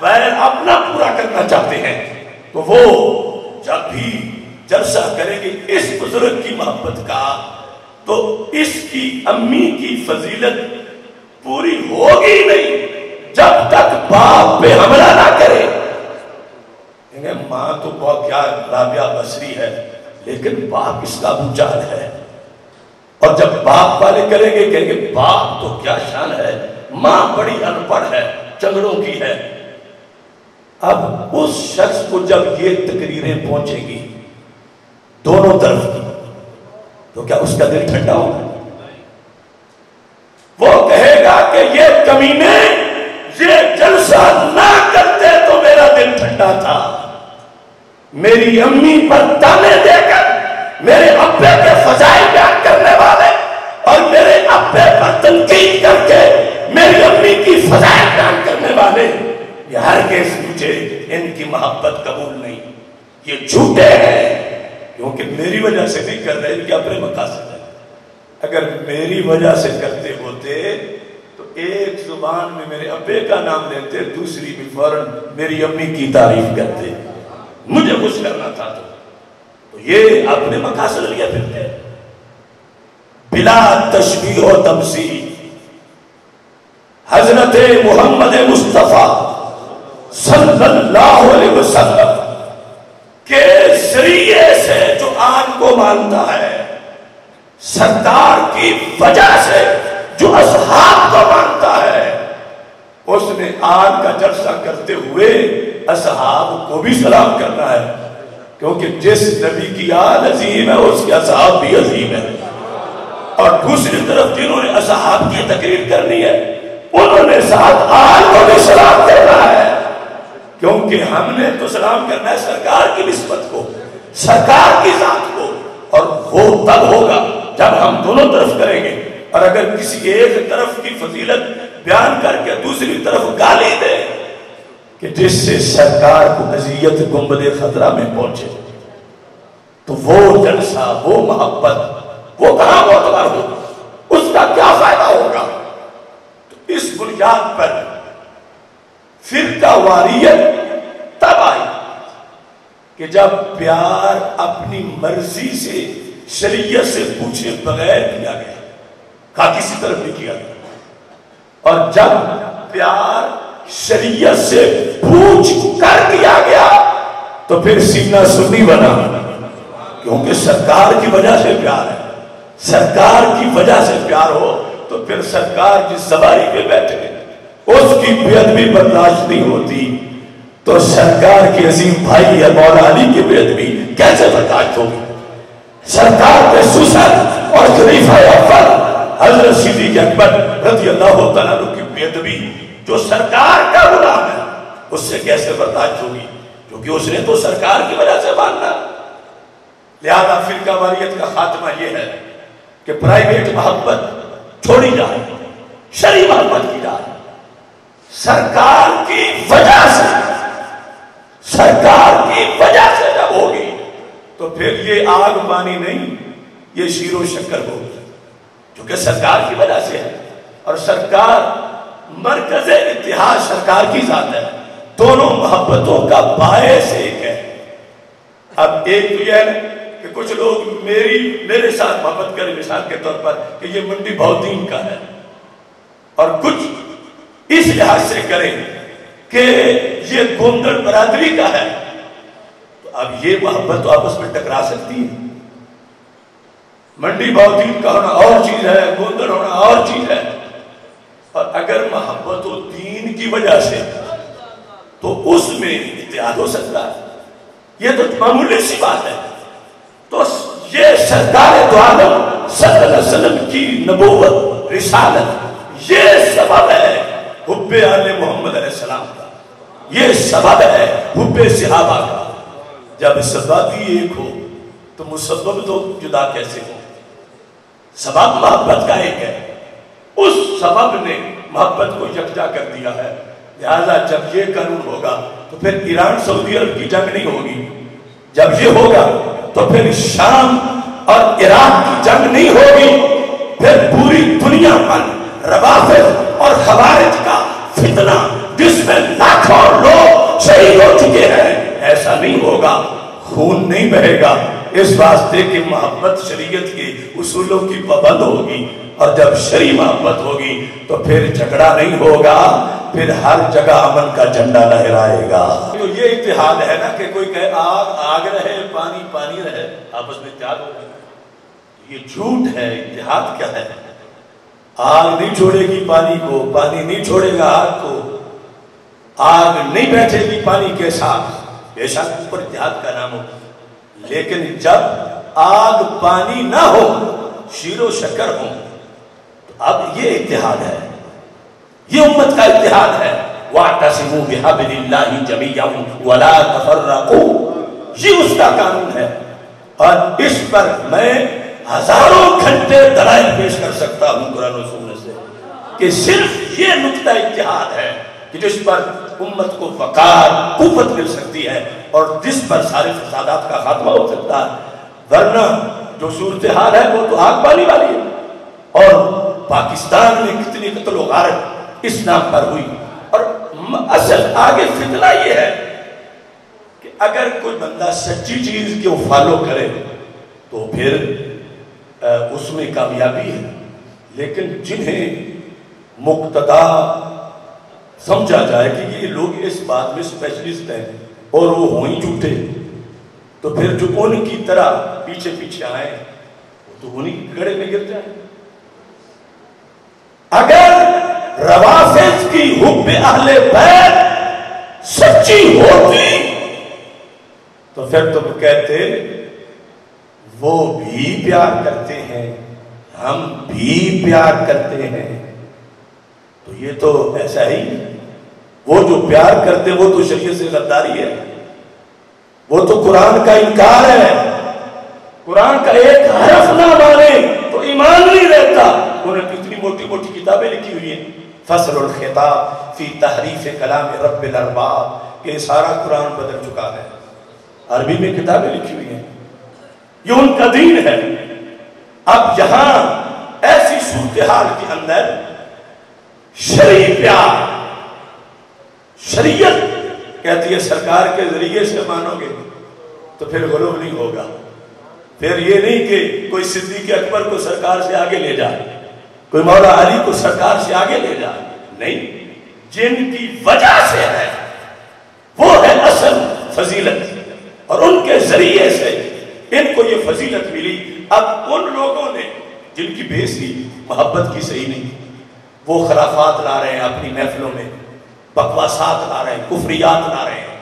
ویر اپنا پورا کرنا چاہتے ہیں۔ تو وہ جب بھی جلسہ کریں گے اس بزرگ کی محبت کا، تو اس کی امی کی فضیلت پوری ہوگی نہیں جب تک باپ پہ حملہ نہ کرے۔ ماں تو بہت کیا رابعہ بسری ہے، لیکن باپ اس کا بچال ہے۔ اور جب باپ والے کریں گے، کہیں گے باپ تو کیا شان ہے، ماں بڑی انپڑھ ہے، چگڑوں کی ہے۔ اب اس شخص کو جب یہ تقریریں پہنچیں گی دونوں طرف کی۔ تو کیا اس کا دل ٹھنڈا ہوگا وہ کہے گا کہ یہ کمینے یہ جلسہ نہ کرتے تو میرا دل ٹھنڈا تھا۔ میری امی پر تانے دے کر میرے ابے کے فضائل بیان کرنے والے اور میرے ابے پر تنقید کر کے میری امی کی فضائل بیان کرنے والے، یہ ہر کس مجھے ان کی محبت قبول نہیں۔ یہ جھوٹے ہیں۔ کیونکہ میری وجہ سے نہیں کر رہے، ان کے اپنے مقاصد ہیں۔ اگر میری وجہ سے کرتے ہوتے، تو ایک زبان میں میرے ابے کا نام لیتے، دوسری بھی فوراً میری امی کی تعریف کرتے۔ مجھے خوش کرنا تھا تو۔ تو یہ اپنے مقاصد لیا پھرتے بلا تشبیح و تمثیل۔ حضرت محمد مصطفیٰ صلی اللہ علیہ وسلم۔ کے ذریعے سے جو آن کو مانتا ہے، سردار کی وجہ سے جو اصحاب کو مانتا ہے، اس نے آن کا جلسہ کرتے ہوئے اصحاب کو بھی سلام کرنا ہے۔ کیونکہ جس نبی کی آن عظیم ہے، اس کے اصحاب بھی عظیم ہے اور دوسری طرف جنہوں نے اصحاب کی تقریر کرنی ہے، انہوں نے ساتھ آن کو بھی سلام کرنا ہے۔ کیونکہ ہم نے تو سلام کرنا ہے سرکار کی نسبت کو، سرکار کی ذات کو۔ اور وہ تب ہوگا جب ہم دونوں طرف کریں گے۔ اور اگر کسی ایک طرف کی فضیلت بیان کر کے دوسری طرف گالی دے کہ جس سے سرکار کو اذیت گنبد خطرہ میں پہنچے، تو وہ جلسہ، وہ محبت، وہ کہاں معتبر ہو؟ اس کا کیا فائدہ ہوگا؟ تو اس بنیاد پر فرقہ واریت تب آئی کہ جب پیار اپنی مرضی سے شریعت سے پوچھے بغیر کیا گیا، کہا کسی طرف نہیں کیا گیا۔ اور جب پیار شریعت سے پوچھ کر کیا گیا، تو پھر سینہ سنی بنا۔ کیونکہ سرکار کی وجہ سے پیار ہے۔ سرکار کی وجہ سے پیار ہو، تو پھر سرکار جس سواری پہ بیٹھے اس کی بیعت بھی برداشت نہیں ہوتی۔ تو سرکار کے عظیم بھائی ہے مولا علی کی بیعت بھی کیسے برداشت ہوگی؟ سرکار کے سسر اور خلیفہ اول حضرت صدیق اکبر رضی اللہ تعالیٰ کی بیعت بھی جو سرکار کا غلام ہے، اس سے کیسے برداشت ہوگی؟ کیونکہ اس نے تو سرکار کی وجہ سے ماننا۔ لہذا فرقہ واریت کا خاتمہ یہ ہے کہ پرائیویٹ محبت چھوڑی جائے شریع محبت کی جائے۔ سرکار کی وجہ سے، سرکار کی وجہ سے جب ہوگی، تو پھر یہ آگ مانی نہیں، یہ شیر و شکر ہوگی۔ کیونکہ سرکار کی وجہ سے ہے۔ اور سرکار مرکز اتحاد سرکار کی ذات ہے۔ دونوں محبتوں کا باعث ایک ہے۔ اب ایک تو یہ ہے کہ کچھ لوگ میری، میرے ساتھ محبت کریں مثال کے طور پر کہ یہ منڈی بہت دین کا ہے۔ اور کچھ اس لحاظ سے کریں کہ یہ گوندڑ برادری کا ہے، تو اب یہ محبت تو آپس میں ٹکرا سکتی ہے۔ منڈی بہت دین کا ہونا اور چیز ہے گوندڑ ہونا اور چیز ہے۔ اور اگر محبت و دین کی وجہ سے تو اس میں اتحاد ہو سکتا ہے۔ یہ تو معمولی سی بات ہے۔ تو یہ سرکار دو عالم صلی اللہ علیہ وسلم کی نبوت، رسالت، یہ سبب ہے حب آل محمد علیہ السلام کا۔ یہ سبب ہے حب صحابہ کا۔ جب سبب ہی ایک ہو تو مسبب تو جدا کیسے ہو سبب محبت کا ایک ہے۔ اس سبب نے محبت کو یکجا کر دیا ہے۔ لہذا جب یہ قانون ہوگا تو پھر ایران سعودی عرب کی جنگ نہیں ہوگی۔ جب یہ ہوگا تو پھر شام اور عراق کی جنگ نہیں ہوگی۔ پھر پوری دنیا پر روافظ اور خوارج کا فتنہ، جس میں لاکھوں لوگ شہید ہو چکے ہیں۔ ایسا نہیں ہوگا، خون نہیں بہے گا۔ اس واسطے کہ محبت شریعت کے اصولوں کی پابند ہوگی۔ اور جب شریع محبت ہوگی، تو پھر جھگڑا نہیں ہوگا۔ پھر ہر جگہ امن کا جھنڈا لہرائے گا۔ تو یہ اتحاد ہے نا کہ کوئی کہے، آگ آگ رہے، پانی پانی رہے، آپس میں اتحاد ہوگا یہ جھوٹ ہے، اتحاد کیا ہے؟ آگ نہیں چھوڑے گی پانی کو، پانی نہیں چھوڑے گا آگ کو۔ آگ نہیں بیٹھے گی پانی کے ساتھ۔ بے شک اوپر اتحاد کا نام ہو۔ لیکن جب آگ پانی نہ ہو، شیر و شکر ہو تو اب یہ اتحاد ہے۔ یہ امت کا اتحاد ہے۔ وَاعْتَسِمُوا بِحَبِلِ اللَّهِ جَمِيًّا وَلَا تَفَرَّقُوا۔ یہ اس کا قانون ہے۔ اور اس پر میں ہزاروں گھنٹے دلائل پیش کر سکتا ہوں قرآن و سننے سے کہ صرف یہ نقطہ اتحاد ہے کہ جس پر امت کو وقار، قوت مل سکتی ہے اور جس پر سارے فسادات کا خاتمہ ہو سکتا ہے۔ ورنہ جو صورتحال ہے وہ تو آگ پانی والی ہے۔ اور پاکستان میں کتنی قتل و غارت اس نام پر ہوئی۔ اور اصل آگے فتنہ یہ ہے کہ اگر کوئی بندہ سچی چیز کو فالو کرے تو پھر اس میں کامیابی ہے۔ لیکن جنہیں مقتدا سمجھا جائے کہ یہ لوگ اس بات میں سپیشلسٹ ہیں اور وہ ہوئی جھوٹے، تو پھر جو ان کی طرح پیچھے پیچھے آئے تو انہیں کی گڑے میں گر جائیں۔ اگر روافظ کی حب اہل بیت سچی ہوتی، تو پھر تم کہتے وہ بھی پیار کرتے ہیں، ہم بھی پیار کرتے ہیں۔ تو یہ تو ایسا ہی، وہ جو پیار کرتے وہ تو شریعت سے غداری ہے۔ وہ تو قرآن کا انکار ہے۔ قرآن کا ایک حرف نہ مانے تو ایمان نہیں رہتا۔ انہیں کتنی موٹی موٹی کتابیں لکھی ہوئی ہیں۔ فصل الخطاب فی تحریف کلام رب الارباب، یہ سارا قرآن بدل چکا ہے۔ عربی میں کتابیں لکھی ہوئی ہیں۔ یہ ان کا دین ہے۔ اب یہاں ایسی صورتحال کے اندر شریع پیار، شریعت کہتی ہے سرکار کے ذریعے سے مانو گے تو پھر غلوب نہیں ہوگا۔ پھر یہ نہیں کہ کوئی صدیق اکبر کو سرکار سے آگے لے جائے، کوئی مولا علی کو سرکار سے آگے لے جائے۔ نہیں، جن کی وجہ سے ہے، وہ ہے اصل فضیلت اور ان کے ذریعے سے ان کو یہ فضیلت ملی۔ اب ان لوگوں نے جن کی بیسی محبت کی صحیح نہیں، وہ خرافات لا رہے ہیں اپنی محفلوں میں، بکواسات لا رہے ہیں، کفریات لا رہے ہیں۔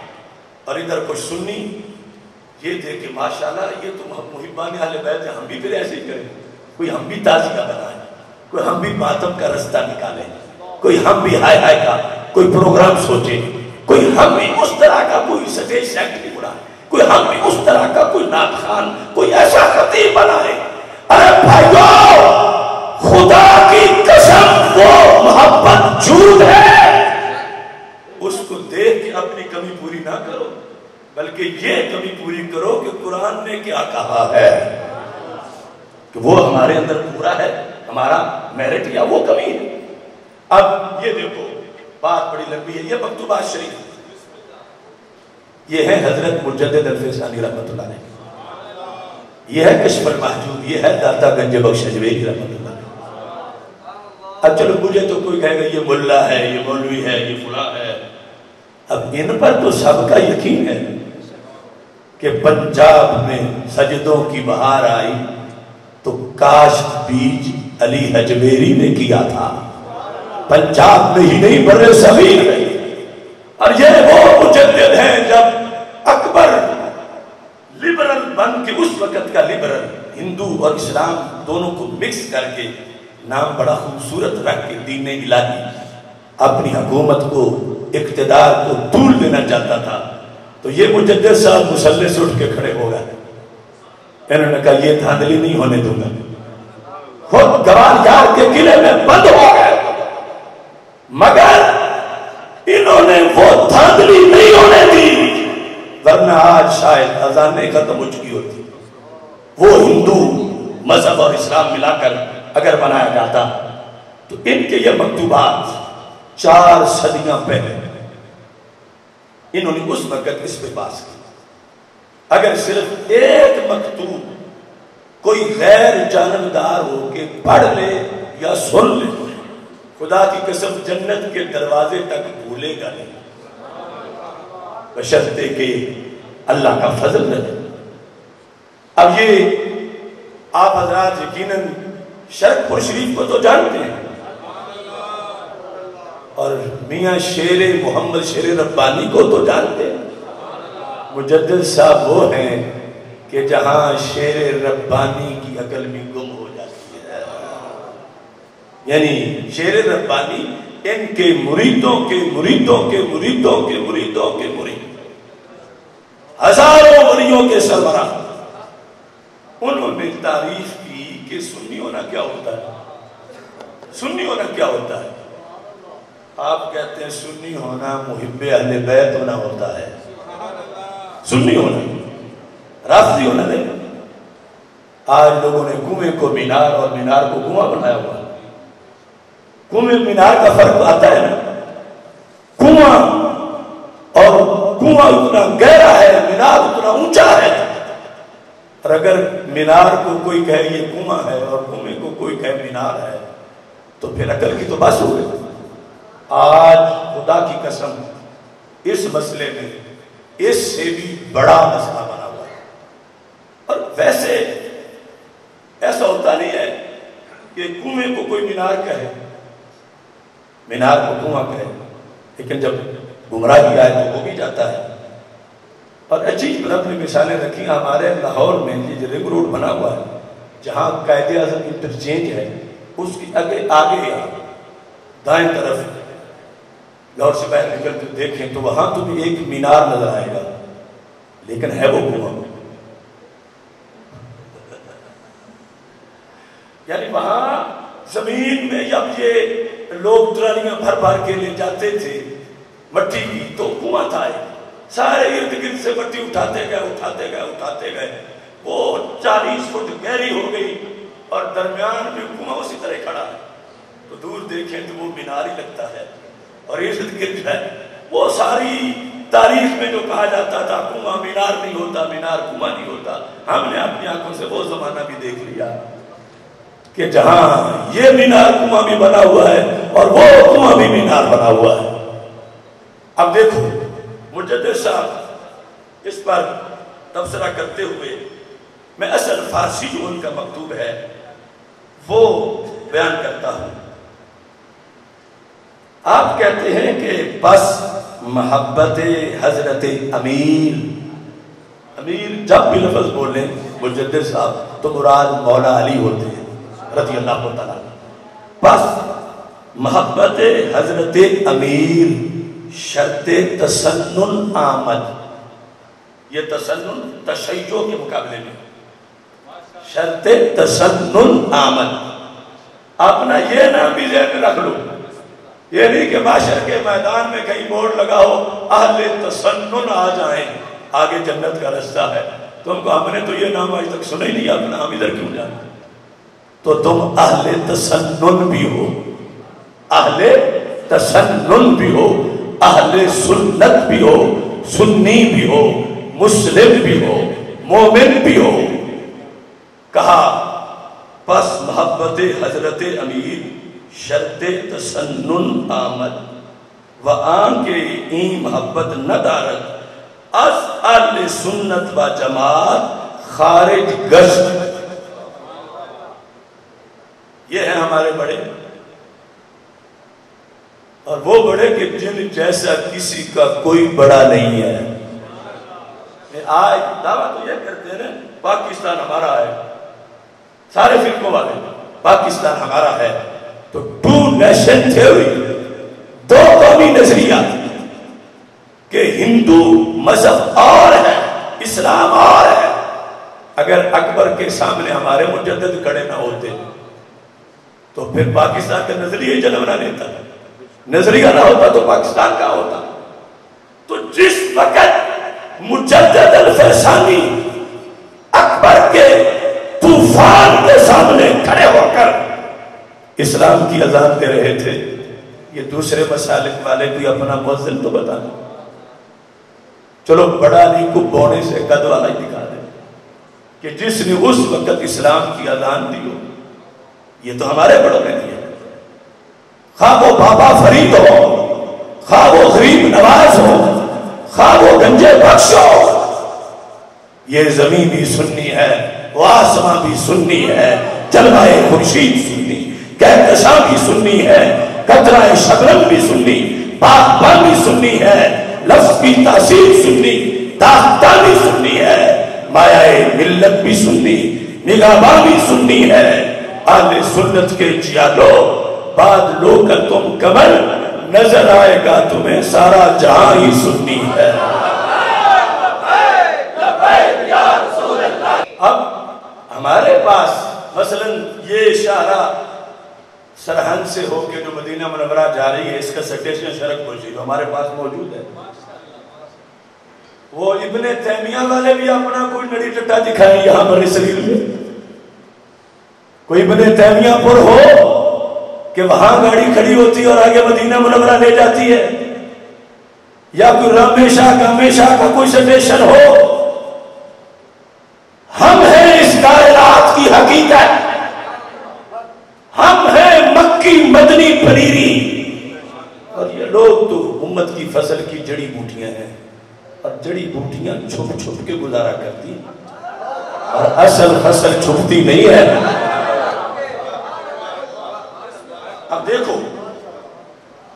اور ادھر کچھ سنی، یہ دیکھ کہ ماشاءاللہ، یہ تو محبان اہل بیت ہم بھی پھر ایسے ہی کریں۔ کوئی ہم بھی تازیہ بنائیں، کوئی ہم بھی ماتم کا رستہ نکالیں، کوئی ہم بھی ہائے ہائے کا کوئی پروگرام سوچیں، کوئی ہم بھی اس طرح کا کوئی سٹیج سیکٹ نہیں بڑھائیں کوئی ہم بھی اس طرح کا کوئی نات خان کوئی ایسا خطیب بنائے۔ ارے بھائیو، خدا کی قسم، وہ محبت جھوٹ ہے۔ اس کو دیکھ کے اپنی کمی پوری نہ کرو، بلکہ یہ کمی پوری کرو کہ قرآن نے کیا کہا ہے۔ کہ وہ ہمارے اندر پورا ہے، ہمارا میرٹ یا وہ کمی ہے۔ اب یہ دیکھو، بات بڑی لمبی ہے، یہ مکتوبات شریف۔ یہ ہے حضرت مجدد الفیسانی رحمت اللہ علیہ۔ یہ ہے کشف المحجوب، یہ ہے داتا گنج بخش اجویری رحمت اللہ علیہ۔ اب چلو مجھے تو کوئی کہے گا، یہ ملا ہے، یہ مولوی ہے، یہ فلاں ہے۔ اب ان پر تو سب کا یقین ہے کہ پنجاب میں سجدوں کی بہار آئی تو کاش بیج علی حجویری نے کیا تھا۔ پنجاب میں ہی نہیں برے سبھی اور یہ وہ مجدد ہیں جب اکبر! لبرل بن کے اس وقت کا لبرل ہندو اور اسلام دونوں کو مکس کر کے نام بڑا خوبصورت رکھ کے دین الہی اپنی حکومت کو، اقتدار کو دور دینا چاہتا تھا۔ تو یہ مجدد صاحب مسلح سے اٹھ کے کھڑے ہو گئے۔ انہوں نے کہا، یہ دھاندلی نہیں ہونے دوں گا۔ خود گوار یار کے قلعے میں بند ہو گئے۔ مگر انہوں نے وہ دھاندلی نہیں ہونے ورنہ آج شاید ازانیں ختم ہو چکی ہوتی۔ وہ ہندو مذہب اور اسلام ملا کر اگر بنایا جاتا، تو ان کے یہ مکتوبات چار صدیاں پہلے۔ انہوں نے اس وقت اس پہ پاس کی۔ اگر صرف ایک مکتوب کوئی غیر جانبدار ہو کے پڑھ لے یا سن لے، خدا کی قسم جنت کے دروازے تک بھولے گا نہیں۔ بشرتے کہ اللہ کا فضل رہے۔ اب یہ آپ حضرات یقیناً شرک پور شریف کو تو جانتے ہیں۔ اور میاں شیر محمد شیر ربانی کو تو جانتے ہیں۔ مجدد صاحب وہ ہیں کہ جہاں شیر ربانی کی عقل بھی گم ہو جاتی ہے۔ یعنی شیر ربانی ان کے مریدوں کے مریدوں کے مریدوں کے مریدوں کے مرید ہزاروں ولیوں کے سربراہ۔ انہوں نے تعریف کی کہ سنی ہونا کیا ہوتا ہے؟ سنی ہونا کیا ہوتا ہے؟ آپ کہتے ہیں سنی ہونا محب اہل بیت ہونا ہوتا ہے۔ سنی ہونا۔ رافضی ہونا نہیں۔ آج لوگوں نے کنویں کو مینار اور مینار کو کنواں بنایا ہوا۔ کنویں مینار کا فرق آتا ہے نا۔ کنواں کنواں اتنا گہرا ہے، مینار اتنا اونچا ہے۔ اور اگر مینار کو کوئی کہے یہ کنواں ہے اور کنویں کو کوئی کہے مینار ہے، تو پھر عقل کی تو بس ہو گئی۔ آج خدا کی قسم اس مسئلے میں اس سے بھی بڑا مسئلہ بنا ہوا ہے۔ اور ویسے ایسا ہوتا نہیں ہے کہ کنویں کو کوئی مینار کہے، مینار کو کنواں کہے، لیکن جب گمراہی آئے تو ہو بھی جاتا ہے۔ اور عجیب رب نے مثالیں رکھی ہمارے لاہور میں، یہ رنگ روڈ بنا ہوا ہے، جہاں قائد اعظم انٹرچینج ہے، اس کی آگے آگے دائیں طرف لاہور سے باہر نکل کے دیکھیں تو وہاں تو بھی ایک مینار نظر آئے گا۔ لیکن ہے وہ کنواں یعنی وہاں زمین میں جب یہ لوگ ٹرالیاں بھر بھر کے لے جاتے تھے مٹی کی تو کنواں تھا سارے ارد گرد سے مٹی اٹھاتے گئے اٹھاتے گئے اٹھاتے گئے۔ وہ چالیس فٹ گہری ہو گئی اور درمیان میں کنواں اسی طرح کھڑا ہے۔ تو دور دیکھیں تو وہ مینار ہی لگتا ہے۔ اور ارد گرد ہے۔ وہ ساری تاریخ میں جو کہا جاتا تھا، کنواں مینار نہیں ہوتا، مینار کنواں نہیں ہوتا۔ ہم نے اپنی آنکھوں سے وہ زمانہ بھی دیکھ لیا کہ جہاں یہ مینار کنواں بھی بنا ہوا ہے اور وہ کنواں بھی مینار بنا ہوا ہے۔ اب دیکھو، مجدد صاحب، اس پر تبصرہ کرتے ہوئے میں اصل فارسی جو ان کا مکتوب ہے، وہ بیان کرتا ہوں۔ آپ کہتے ہیں کہ بس محبت حضرت امیر۔ امیر جب بھی لفظ بولیں، مجدد صاحب تو مراد مولا علی ہوتے ہیں، رضی اللہ تعالیٰ بس محبت حضرت امیر۔ شرط تسنن آمد۔ یہ تسنن تشیعوں کے مقابلے میں۔ شرط تسنن آمد۔ اپنا یہ نام بھی ذہن رکھ لو۔ یہ نہیں کہ معاشر کے میدان میں کہیں بورڈ لگاؤ اہل تسنن آ جائیں۔ آگے جنت کا رستہ ہے۔ تم کو ہم نے تو یہ نام آج تک سنا ہی نہیں، اپنا ہم ادھر کیوں جانا تو تم اہل تسنن بھی ہو۔ اہل تسنن بھی ہو۔ اہل سنت بھی ہو، سنی بھی ہو، مسلم بھی ہو، مومن بھی ہو۔ کہا پس محبت حضرت امیر، شرط تسنن آمد۔ و آن کے این محبت نہ دارت از اہل سنت و جماعت خارج گشت۔ یہ ہیں ہمارے بڑے اور وہ بڑے کہ جن جیسا کسی کا کوئی بڑا نہیں ہے۔ آج دعویٰ تو یہ کرتے ہیں پاکستان ہمارا ہے۔ سارے فرقوں والے، پاکستان ہمارا ہے۔ تو ٹو نیشن تھیوری، دو قومی نظریات کہ ہندو مذہب اور ہے، اسلام اور ہے۔ اگر اکبر کے سامنے ہمارے مجدد کھڑے نہ ہوتے، تو پھر پاکستان کا نظریہ جنم نہ لیتا۔ نظریہ نہ ہوتا تو پاکستان کا ہوتا۔ تو جس وقت مجدد الفرسانی اکبر کے طوفان کے سامنے کھڑے ہو کر اسلام کی اذان دے رہے تھے، یہ دوسرے مسالک والے بھی اپنا موزن تو بتانا چلو بڑا نہیں، کو بونے سے قد والا ہی دکھا دے کہ جس نے اس وقت اسلام کی اذان دی ہو، یہ تو ہمارے بڑوں نے دیا خواہ وہ بابا فرید ہو خواہ وہ غریب نواز ہو خواہ وہ گنجے بخش ہو۔ یہ زمین بھی سننی ہے، وہ آسمان بھی سننی ہے، جلوہ خورشید سننی کہکشاں بھی سننی ہے، قطرہ شبرم بھی سننی باغبان بھی سننی ہے، لفظ کی تاثیر سننی داستانی سننی ہے مایا ملت بھی سننی، نگاہ بھی سننی ہے۔ آل سنت کے جیالو بعد لو کا تم کمر نظر آئے گا تمہیں، سارا جہاں ہی سننی ہے۔ اب ہمارے پاس مثلا یہ اشارہ سرحن سے ہو کے جو مدینہ منورہ جا رہی ہے، اس کا سٹیشن شرک پوشید ہمارے پاس موجود ہے۔ وہ ابن تیمیہ والے بھی اپنا کوئی نڑی ٹٹا دکھائیں یہاں بر صغیر میں کوئی ابن تیمیہ پر ہو کہ وہاں گاڑی کھڑی ہوتی ہے اور آگے مدینہ منورہ لے جاتی ہے۔ یا کوئی رامیشہ کامیشہ کا کوئی سٹیشن ہو۔ ہم ہیں اس کائنات کی حقیقت۔ ہم ہیں مکی مدنی پریری اور یہ لوگ تو امت کی فصل کی جڑی بوٹیاں ہیں۔ اور جڑی بوٹیاں چھپ چھپ کے گزارا کرتی اور اصل فصل چھپتی نہیں ہے۔ اب دیکھو،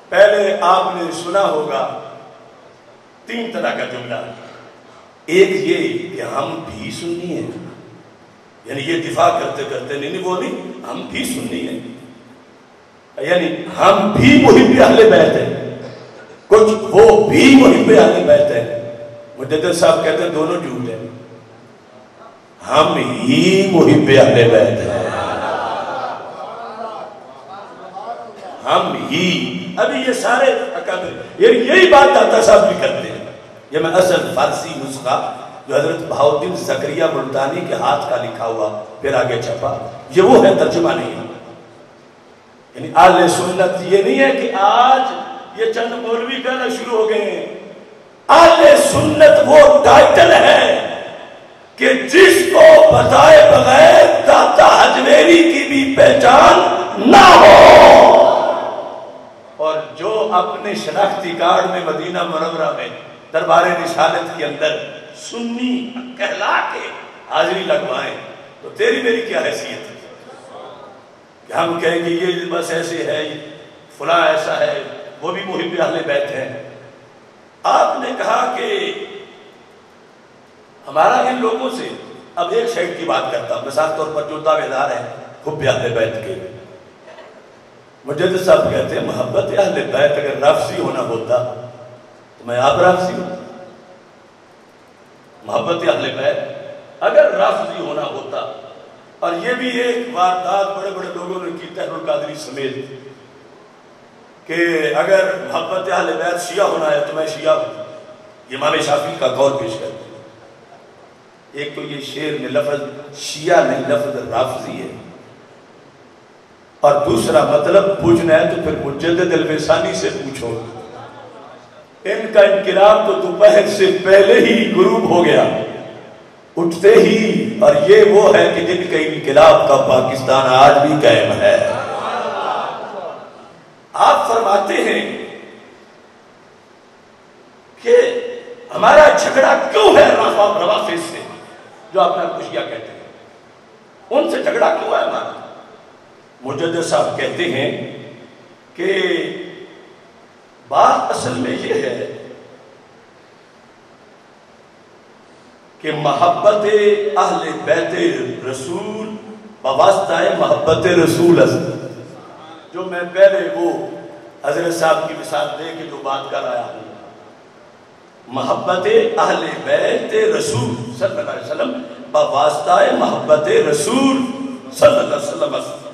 پہلے آپ نے سنا ہوگا تین طرح کا جملہ۔ ایک یہ کہ ہم بھی سننی ہیں۔ یعنی یہ دفاع کرتے کرتے، نہیں وہ نہیں، ہم بھی سننی ہیں۔ یعنی ہم بھی محب اہل بیت ہیں۔ کچھ وہ بھی محب اہل بیت ہیں۔ مجدد صاحب کہتے ہیں دونوں جھوٹ ہیں۔ ہم ہی محب اہل بیت ہیں۔ ہم ہی۔ ابھی یہ سارے اکادر یعنی یہی بات داتا صاحب بھی کرتے ہیں۔ یہ میں اصل فارسی نسخہ جو حضرت بہاؤدین زکریہ ملتانی کے ہاتھ کا لکھا ہوا، پھر آگے چھپا۔ یہ وہ ہے، ترجمہ نہیں ہے۔ یعنی آل سنت، یہ نہیں ہے کہ آج یہ چند مولوی کہنا شروع ہو گئے ہیں۔ آل سنت وہ ٹائٹل ہے کہ جس کو بتائے بغیر داتا حجویری کی بھی پہچان نہ ہو۔ اور جو اپنے شناختی کارڈ میں مدینہ منورہ میں دربار رسالت کے اندر سنی کہلا کے حاضری لگوائیں، تو تیری میری کیا حیثیت ہے؟ کہ ہم کہیں گے یہ بس ایسے ہے فلاں ایسا ہے، وہ بھی محب اہل بیت ہے آپ نے کہا کہ ہمارا ان لوگوں سے اب ایک شہد کی بات کرتا ہوں، مثال طور پر جو دعوے دار ہیں حب اہل بیت کے۔ مجدد صاحب کہتے ہیں محبت اہل بیت، اگر رافضی ہونا ہوتا تو میں آپ رافضی ہوں۔ محبت اہل بیت، اگر رافضی ہونا ہوتا۔ اور یہ بھی ایک واردات بڑے بڑے لوگوں نے کی تحر القادری سمیت، کہ اگر محبت اہل بیت شیعہ ہونا ہے تو میں شیعہ ہوں۔ یہ امام شافی کا قول پیش کرتے ہیں ایک تو یہ شعر میں لفظ شیعہ نہیں، لفظ رافضی ہے۔ اور دوسرا مطلب پوچھنا ہے تو پھر مجدد الویسانی سے پوچھو۔ ان کا انقلاب تو دوپہر سے پہلے ہی غروب ہو گیا۔ اٹھتے ہی، اور یہ وہ ہے کہ جن کا انقلاب کا پاکستان آج بھی قائم ہے۔ آپ فرماتے ہیں کہ ہمارا جھگڑا کیوں ہے روافظ سے؟ جو اپنا خوشیاں کہتے ہیں۔ ان سے جھگڑا کیوں ہے ہمارا؟ مجدد صاحب کہتے ہیں کہ بات اصل میں یہ ہے کہ محبت اہل بیت رسول وابستہ محبت رسول جو میں پہلے وہ حضرت صاحب کی مثال دے کے جو بات کر رہا ہوں۔ محبت اہل بیت رسول صلی اللہ علیہ وسلم بواسطہ محبت رسول صلی اللہ علیہ وسلم۔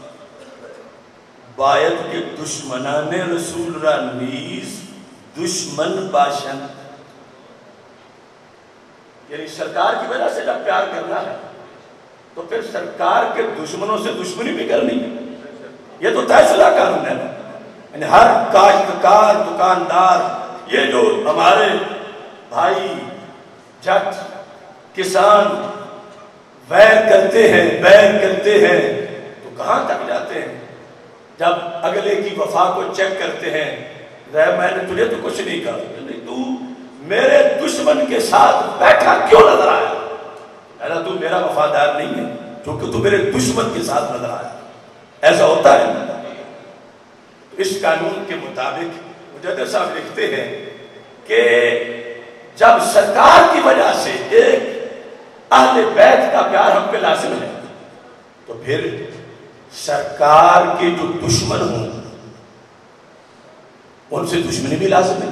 باید کے دشمنان رسول را نیز دشمن باشن. یعنی سرکار کی وجہ سے جب پیار کرنا ہے، تو پھر سرکار کے دشمنوں سے دشمنی بھی کرنی یہ تو تحصلہ قانون ہے۔ یعنی ہر کاشتکار دکاندار، یہ جو ہمارے بھائی جٹ، کسان ویر کرتے ہیں بیر کرتے ہیں، تو کہاں تک جاتے ہیں؟ جب اگلے کی وفا کو چیک کرتے ہیں میں نے تجھے تو کچھ نہیں کہا. تو میرے دشمن کے ساتھ بیٹھا کیوں نظر آیا؟ اینا تو میرا وفادار نہیں ہے، کیونکہ تو میرے دشمن کے ساتھ نظر آیا۔ ایسا ہوتا ہے؟ اس قانون کے مطابق مجدد صاحب لکھتے ہیں کہ جب سرکار کی وجہ سے ایک اہل بیت کا پیار ہم پہ لازم ہے، تو پھر سرکار کے جو دشمن ہوں، ان سے دشمنی بھی لازم ہے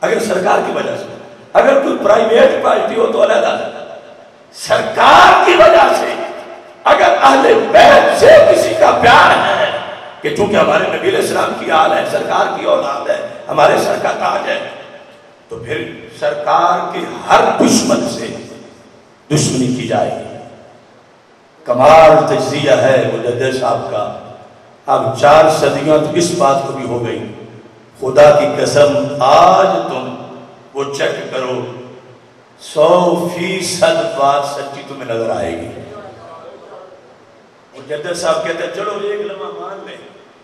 اگر سرکار کی وجہ سے، اگر کوئی پرائیویٹ پارٹی ہو تو علیحدہ۔ سرکار کی وجہ سے، اگر اہل بیت سے کسی کا پیار ہے کہ چونکہ ہمارے نبی علیہ السلام کی حال ہے، سرکار کی اولاد ہے، ہمارے سر کا تاج ہے، تو پھر سرکار کے ہر دشمن سے دشمنی کی جائے گی۔ کمال تجزیہ ہے مجدد صاحب کا۔ اب چار صدیاں تو اس بات کو بھی ہو گئی۔ خدا کی قسم، آج تم وہ چیک کرو۔ سو فیصد بات سچی تمہیں نظر آئے گی۔ مجدد صاحب کہتے ہیں، چلو ایک لمحہ مان لیں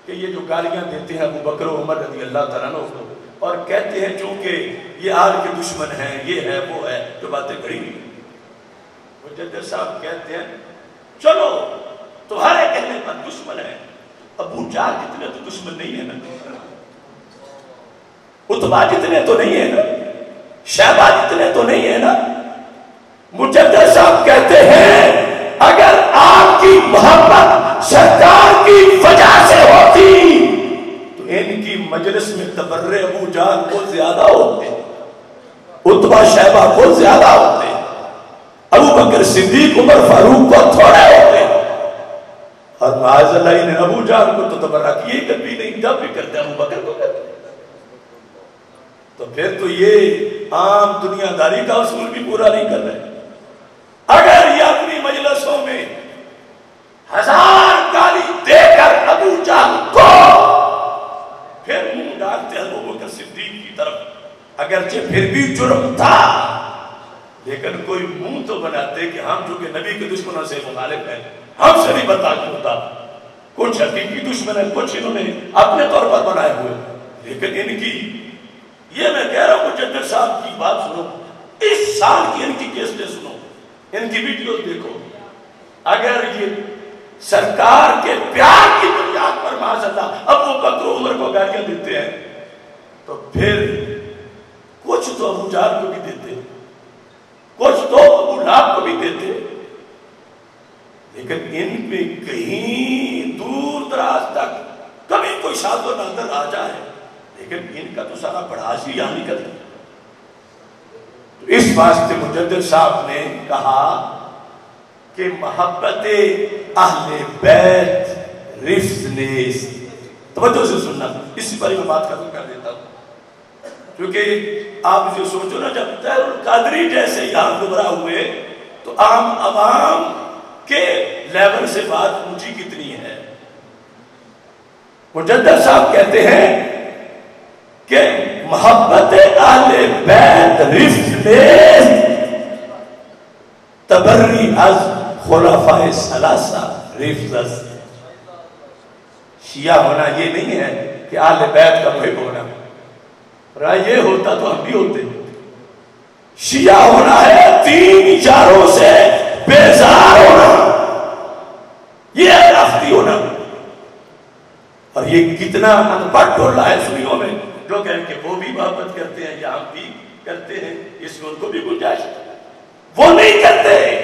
کہ یہ جو گالیاں دیتے ہیں ابو بکر و عمر رضی اللہ تعالیٰ کو، اور کہتے ہیں چونکہ یہ آل کے دشمن ہیں، یہ ہے، وہ ہے، جو باتیں گھڑی نہیں مجدد صاحب کہتے ہیں چلو، تمہارے کہنے پر دشمن ہے۔ ابو جال جتنے تو دشمن نہیں ہے نا۔ اتبا جتنے تو نہیں ہے نا۔ شہبہ جتنے تو نہیں ہے نا۔ مجدد صاحب کہتے ہیں، اگر آپ کی محبت سرکار کی وجہ سے ہوتی، تو ان کی مجلس میں تبر ابو جان کو زیادہ ہوتے۔ اتبا شہبہ کو زیادہ ہوتے۔ ابو بکر صدیق، عمر فاروق کو تھوڑے ہوتے اور معاذ اللہ نے ابو جان کو تو تبرہ کیے کبھی نہیں جب بھی کرتے ابو بکر کو کرتے تو پھر تو یہ عام دنیا داری کا اصول بھی پورا نہیں کر رہے۔ اگر یہ اپنی مجلسوں میں ہزار گالی دے کر ابو جان کو پھر منہ ڈالتے ابو بکر صدیق کی طرف، اگرچہ پھر بھی جرم تھا۔ لیکن کوئی منہ تو بناتے کہ ہم جو کہ نبی کے دشمنوں سے مخالف ہیں، ہم سے نہیں برداشت ہوتا کچھ حقیقی دشمن ہے کچھ انہوں نے اپنے طور پر بنائے ہوئے۔ لیکن ان کی، یہ میں کہہ رہا ہوں، مجدد صاحب کی بات سنو۔ اس سال کی ان کی کیسٹیں سنو۔ ان کی ویڈیوز دیکھو۔ اگر یہ سرکار کے پیار کی بنیاد پر معاذ اللہ اب وہ بکر عمر کو گالیاں دیتے ہیں، تو پھر کچھ تو ابو جار کو بھی دیتے ہیں۔ کچھ تو ابو کو بھی دیتے۔ لیکن ان پہ کہیں دور دراز تک کبھی کوئی شاد و نظر آ جائے۔ لیکن ان کا تو سارا پڑھاس ہی یہاں نکل اس واسطے مجدد صاحب نے کہا کہ محبت اہل بیت رفت نیز توجہ سے سننا۔ اسی پر میں بات ختم کر دیتا ہوں۔ کیونکہ آپ جو سوچو نا، جب تیر القادری جیسے یہاں گبرا ہوئے، تو عام عوام کے لیول سے بات اونچی کتنی ہے۔ مجدد صاحب کہتے ہیں کہ محبت آل بیت رفت نیست تبری از خلفاء سلاسہ رفت از شیعہ ہونا یہ نہیں ہے کہ آل بیت کا محب ہونا۔ رہا یہ ہوتا تو ہم بھی ہوتے شیعہ ہونا ہے تین چاروں سے بیزار ہونا۔ یہ رفتی ہونا۔ اور یہ کتنا انپٹ ہو رہا ہے سنیوں میں۔ جو کہیں کہ وہ بھی محبت کرتے ہیں یا ہم بھی کرتے ہیں، اس میں ان کو بھی گنجائش۔ وہ نہیں کرتے۔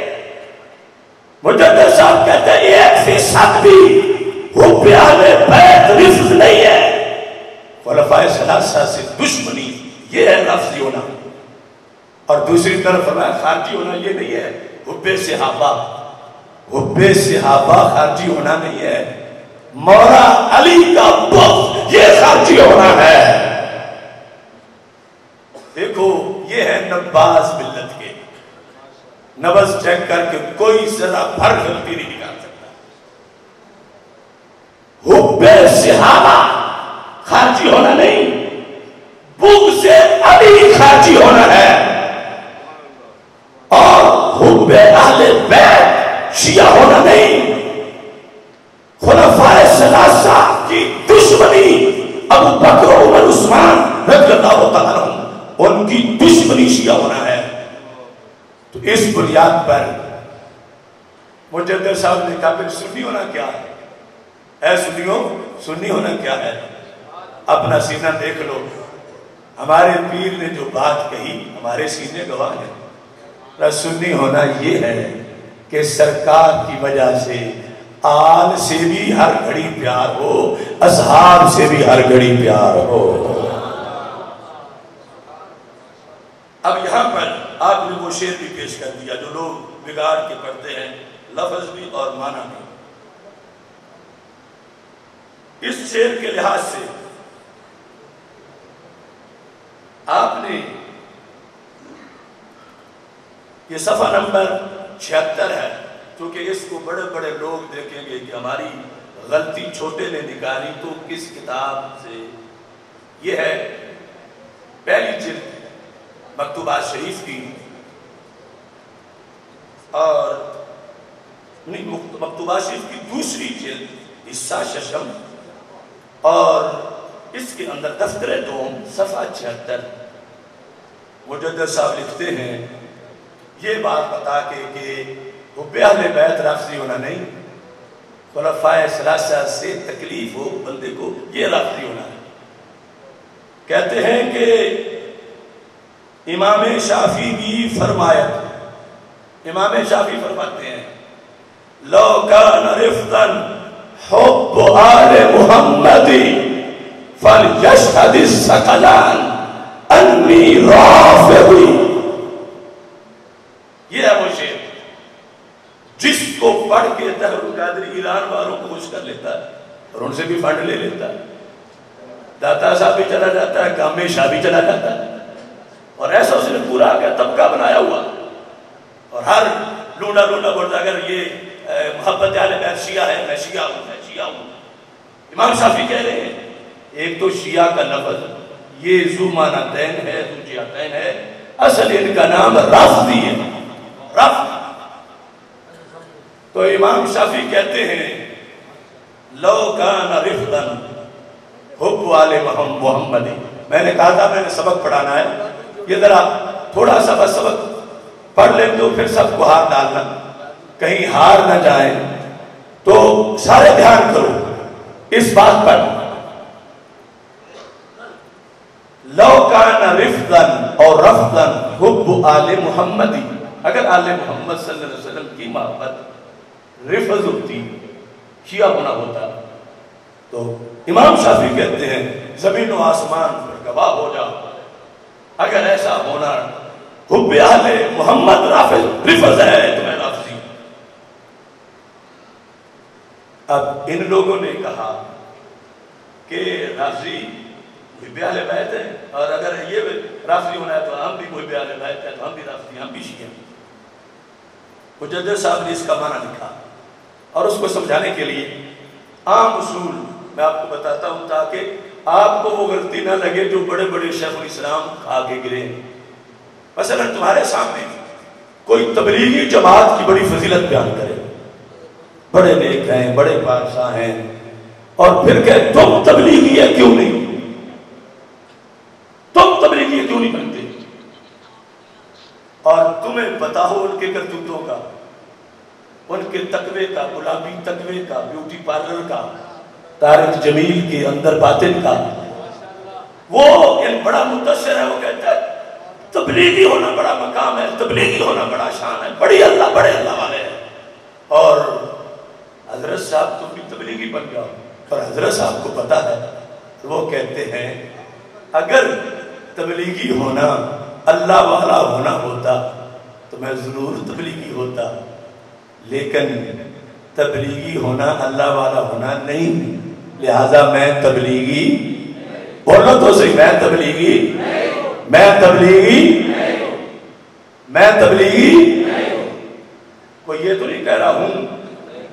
مجدد صاحب کہتے ہیں، ایک فیصد بھی۔ وہ پیار بیت رفض نہیں ہے خلفاء ثلاثہ سے دشمنی یہ ہے لفظی ہونا اور دوسری طرف فرمایا خارجی ہونا یہ نہیں ہے، حب صحابہ۔ حب صحابہ خارجی ہونا نہیں ہے۔ مولا علی کا بغض یہ خارجی ہونا ہے۔ دیکھو، یہ ہے نباز ملت کے۔ نبز چیک کر کے کوئی ذرا بھر غلطی نہیں نکال سکتا۔ حب صحابہ خارجی ہونا نہیں، بغض سے علی خارجی ہونا ہے۔ اور حب اہل بیت شیعہ ہونا نہیں خلفاء سلاسہ کی دشمنی ابو بکر و عمر عثمان رضی اللہ تعالیٰ ان کی دشمنی شیعہ ہونا ہے تو اس بنیاد پر مجدد صاحب نے کہا پھر سنی ہونا کیا ہے اے سنیوں سنی ہونا کیا ہے اپنا سینہ دیکھ لو۔ ہمارے پیر نے جو بات کہی، ہمارے سینے گواہ ہیں۔ سنی ہونا یہ ہے کہ سرکار کی وجہ سے آل سے بھی ہر گھڑی پیار ہو اصحاب سے بھی ہر گھڑی پیار ہو۔ اب یہاں پر آپ نے وہ شعر بھی پیش کر دیا جو لوگ بگاڑ کے پڑھتے ہیں، لفظ بھی اور معنی بھی۔ اس شعر کے لحاظ سے آپ نے یہ صفحہ نمبر چھہتر ہے کیونکہ اس کو بڑے بڑے لوگ دیکھیں گے کہ ہماری غلطی چھوٹے نے نکالی، تو کس کتاب سے؟ یہ ہے پہلی جلد مکتوبات شریف کی۔ اور مکتوبات شریف کی دوسری جلد حصہ ششم، اور اس کے اندر دفتر دوم صفحہ چھہتر۔ مجدد صاحب لکھتے ہیں یہ بات بتا کے کہ حب اہل بیت رافضی ہونا نہیں خلفاء سلاسہ سے تکلیف ہو بندے کو یہ رافضی ہونا ہے۔ کہتے ہیں کہ امام شافی کی فرمایت، امام شافی فرماتے ہیں، لو کان رفضا حب آل محمد فلیشہد السقلان انی رافضی یہ ہے وہ شیر جس کو پڑھ کے تحر قادری ایران والوں کو خوش کر لیتا ہے اور ان سے بھی فنڈ لے لیتا ہے۔ داتا صاحب بھی چلا جاتا ہے کام شاہ بھی چلا جاتا ہے۔ اور ایسا اس نے پورا آگیا طبقہ بنایا ہوا اور ہر لونڈا لونڈا بولتا اگر یہ محبت عال بیت شیعہ ہے، میں شیعہ ہوں، میں شیعہ ہوں۔ امام شافی کہہ رہے ہیں، ایک تو شیعہ کا لفظ، یہ زومانہ دین ہے، دوجیہ دین ہے۔ اصل ان کا نام رافضی ہے۔ رفض۔ تو امام شافی کہتے ہیں، لو کان رفضا حب والے محمد میں نے کہا تھا، میں نے سبق پڑھانا ہے۔ یہ ذرا تھوڑا سا بس سبق پڑھ لیں تو پھر سب کو ہار ڈالنا۔ کہیں ہار نہ جائیں۔ تو سارے دھیان کرو۔ اس بات پر۔ لو کان رفضا اور رفضا حب آل محمدی۔ اگر آل محمد صلی اللہ علیہ وسلم کی محبت رفض ہوتی، شیعہ ہونا ہوتا۔ تو امام شافی کہتے ہیں، زمین و آسمان پر گواہ ہو جا اگر ایسا ہونا، حب اہل محمد رافض، رفض ہے تو میں رافضی۔ اب ان لوگوں نے کہا کہ رافضی حب اہل بیت ہے، اور اگر یہ رافضی ہونا ہے تو ہم بھی حب اہل بیت ہے تو ہم بھی رافضی ہم بھی شیعہ مجدد صاحب نے اس کا معنی لکھا۔ اور اس کو سمجھانے کے لیے عام اصول میں آپ کو بتاتا ہوں تاکہ آپ کو وہ غلطی نہ لگے جو بڑے بڑے شیخ الاسلام کھا کے گرے مثلا تمہارے سامنے کوئی تبلیغی جماعت کی بڑی فضیلت بیان کرے۔ بڑے نیک ہیں، بڑے بادشاہ ہیں، اور پھر کہ تم تبلیغی ہے کیوں نہیں؟ تم تبلیغی کیوں نہیں بنتے؟ اور تمہیں پتا ہو ان کے کرتوتوں کا ان کے تقوی کا، گلابی تقوی کا، بیوٹی پارلر کا تارک جمیل کے اندر باطن کا۔ وہ بڑا متصر ہے، وہ کہتا ہے، تبلیغی ہونا بڑا مقام ہے، تبلیغی ہونا بڑا شان ہے، بڑی اللہ، بڑے اللہ والے ہیں۔ اور حضرت صاحب تم بھی تبلیغی بن جاؤ۔ اور حضرت صاحب کو پتا ہے وہ کہتے ہیں، اگر تبلیغی ہونا، اللہ والا ہونا ہوتا، تو میں ضرور تبلیغی ہوتا۔ لیکن تبلیغی ہونا اللہ والا ہونا نہیں۔ لہذا میں تبلیغی بولو تو صحیح، میں تبلیغی میں تبلیغی میں تبلیغی کوئی یہ تو نہیں کہہ رہا ہوں۔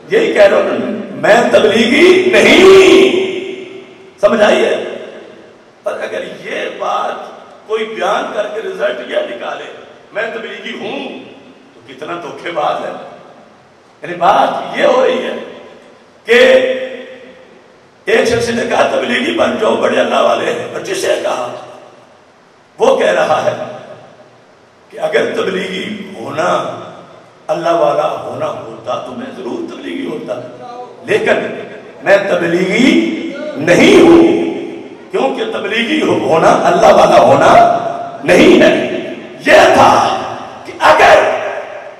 یہی کہہ رہا ہوں، میں تبلیغی نہیں۔ سمجھ آئیے پر اگر یہ بات کوئی بیان کر کے رزلٹ یہ نکالے، میں تبلیغی ہوں، تو کتنا دھوکھے باز ہے۔ یعنی بات یہ ہو رہی ہے کہ ایک شخص نے کہا تبلیغی بن جاؤ بڑے اللہ والے ہیں اور جسے کہا۔ وہ کہہ رہا ہے کہ اگر تبلیغی ہونا، اللہ والا ہونا ہوتا تو میں ضرور تبلیغی ہوتا۔ لیکن میں تبلیغی نہیں ہوں۔ کیونکہ تبلیغی ہونا، اللہ والا ہونا نہیں ہے۔ یہ تھا۔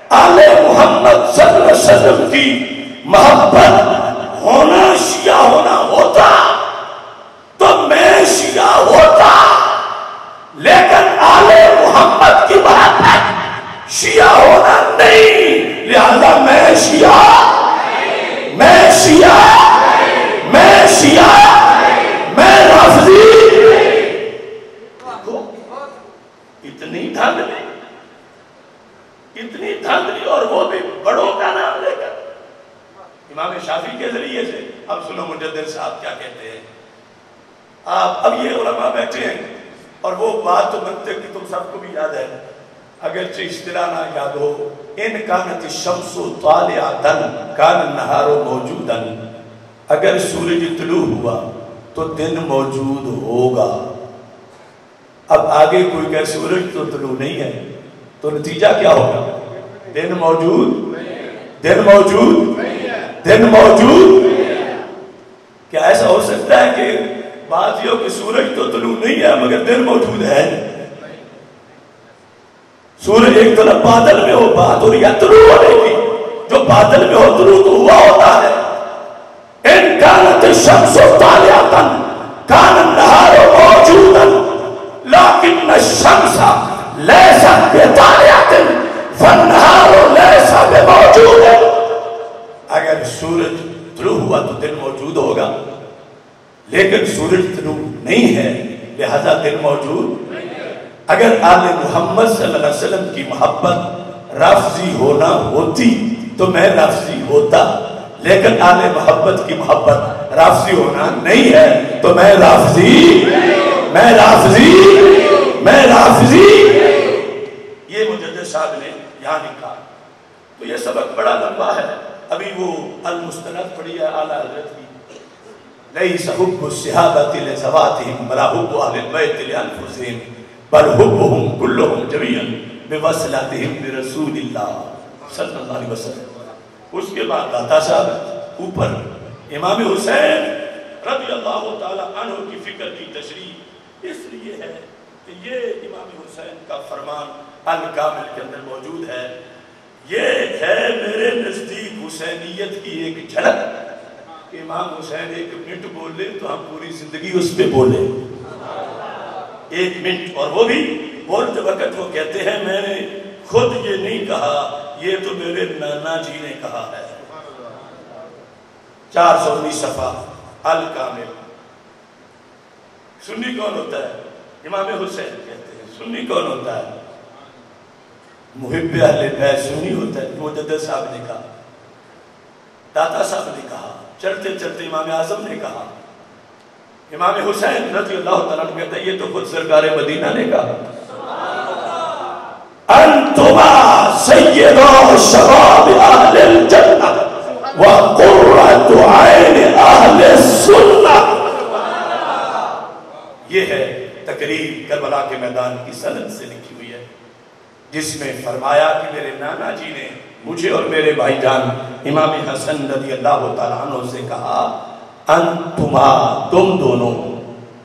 آل محمد صلی اللہ علیہ وسلم کی محبت ہونا شیعہ ہونا ہوتا تو میں شیعہ ہوتا، لیکن آل محمد کی محبت شیعہ ہونا نہیں، لہذا میں شیعہ میں شیعہ میں شیعہ میں رافضی اتنی دھندلی اتنی دھندلی اور وہ بھی بڑوں کا نام لے کر امام شافی کے ذریعے سے اب سنو مجدد صاحب کیا کہتے ہیں آپ اب یہ علماء بیٹھے ہیں اور وہ بات تو بنتے کہ تم سب کو بھی یاد ہے۔ اگرچہ اصطلاح نہ یاد ہو، ان کانت الشمس طالعتن کان النہار موجودا۔ اگر سورج طلوع ہوا تو دن موجود ہوگا۔ اب آگے کوئی کہ سورج تو طلوع نہیں ہے، تو نتیجہ کیا ہوگا؟ دن موجود؟ دن موجود؟ دن موجود؟ کیا ایسا ہو سکتا ہے کہ بات یہ کہ سورج تو طلوع نہیں ہے، مگر دن موجود ہے۔ سورج ایک طرف بادل میں ہو، بات ہو رہی ہے، طلوع ہونے کی۔ جو بادل میں ہو، طلوع تو ہوا ہوتا ہے۔ ان کانت الشمس طالعتا، کان النهار موجودا لكن الشمس ليست بطالعة فالنهار ليس بموجود اگر سورج طلوع ہوا تو دن موجود ہوگا۔ لیکن سورج طلوع نہیں ہے، لہذا دن موجود اگر آل محمد صلی اللہ علیہ وسلم کی محبت رافضی ہونا ہوتی تو میں رافضی ہوتا، لیکن آل محبت کی محبت رافضی ہونا نہیں ہے تو میں رافضی میں رافضی میں رافضی۔ یہ مجدد صاحب نے یہاں لکھا، تو یہ سبق بڑا لمبا ہے۔ ابھی وہ المستند پڑھی ہے، اعلیٰ حضرت کی۔ ليس حب الصحابة لزواتهم ولا حب أهل البيت لأنفسهم، بل حبهم كلهم جميعا بوصلتهم برسول الله صلی اللہ علیہ وسلم. اس کے بعد داتا صاحب اوپر امام حسین رضی اللہ تعالی عنہ کی فکر کی تشریح اس لیے ہے کہ یہ امام حسین کا فرمان الکامل کے اندر موجود ہے۔ یہ ہے میرے نزدیک حسینیت کی ایک جھلک۔ کہ امام حسین ایک منٹ بول لے تو ہم پوری زندگی اس پہ بولے ایک منٹ، اور وہ بھی بولتے وقت وہ کہتے ہیں، میں نے خود یہ نہیں کہا، یہ تو میرے نانا جی نے کہا ہے۔ چار سو انیس صفحہ، الکامل۔ سنی کون ہوتا ہے؟ امام حسین کہتے ہیں۔ سنی کون ہوتا ہے؟ محب اہل بیت سنی ہوتا ہے۔ مجدد صاحب نے کہا۔ داتا صاحب نے کہا۔ چلتے چلتے امام اعظم نے کہا، امام حسین رضی اللہ تعالیٰ کہتے ہیں، یہ تو خود سرکار مدینہ نے کہا۔ انتما سید شباب اہل الجنہ وقرۃ عین اہل السنہ۔ یہ ہے تقریر کربلا کے میدان کی سند سے لکھی ہوئی ہے، جس میں فرمایا کہ میرے نانا جی نے مجھے اور میرے بھائی جان امام حسن رضی اللہ تعالیٰ عنہ سے کہا، انتما، تم دونوں،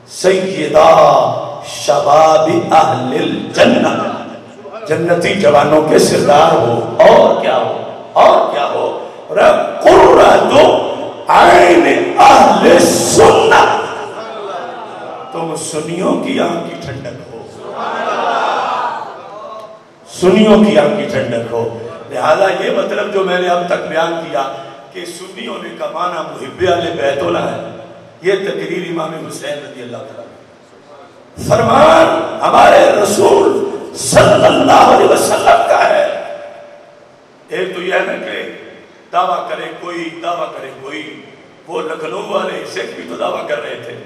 سیدہ شباب اہل الجنہ۔ جنتی جوانوں کے سردار ہو۔ اور کیا ہو؟ اور کیا ہو؟ قرۃ عین اہل سنہ تم سنیوں کی آنکھ کی ٹھنڈک ہو۔ سنیوں کی آنکھ کی ٹھنڈک ہو۔ لہذا یہ مطلب جو میں نے اب تک بیان کیا کہ سنی ہونے کا معنی محب علیہ بیت اللہ ہے، یہ تقریر امام حسین رضی اللہ تعالیٰ فرمان ہمارے رسول صلی اللہ علیہ وسلم کا ہے۔ ایک تو یہ نہ کہ دعویٰ کرے کوئی، دعویٰ کرے کوئی۔ وہ لکھنؤ والے شیخ بھی تو دعویٰ کر رہے تھے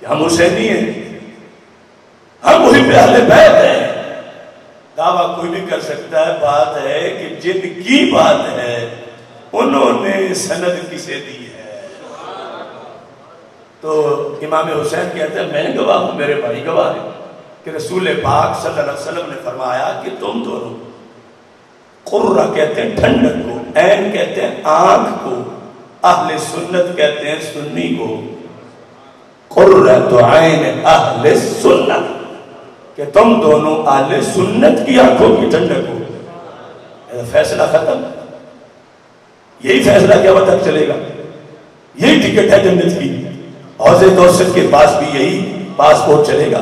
کہ ہم حسینی ہیں۔ ہم محب اہل بیت ہیں۔ دعویٰ کوئی بھی کر سکتا ہے، بات ہے کہ جن کی بات ہے، انہوں نے سند کسے دی ہے۔ تو امام حسین کہتے ہیں، میں گواہ ہوں، میرے بھائی گواہ ہیں کہ رسول پاک صلی اللہ علیہ وسلم نے فرمایا کہ تم دونوں قرہ کہتے ہیں، ٹھنڈک کو، عین کہتے ہیں، آنکھ کو، اہل سنت کہتے ہیں، سنی کو۔ قرۃ عین اہل سنت۔ کہ تم دونوں اہل سنت کی آنکھوں کی ٹھنڈک ہو۔ فیصلہ ختم۔ یہی فیصلہ کیا وقت تک چلے گا۔ یہی ٹکٹ ہے جنت کی۔ حوض دوست کے پاس بھی یہی پاسپورٹ چلے گا۔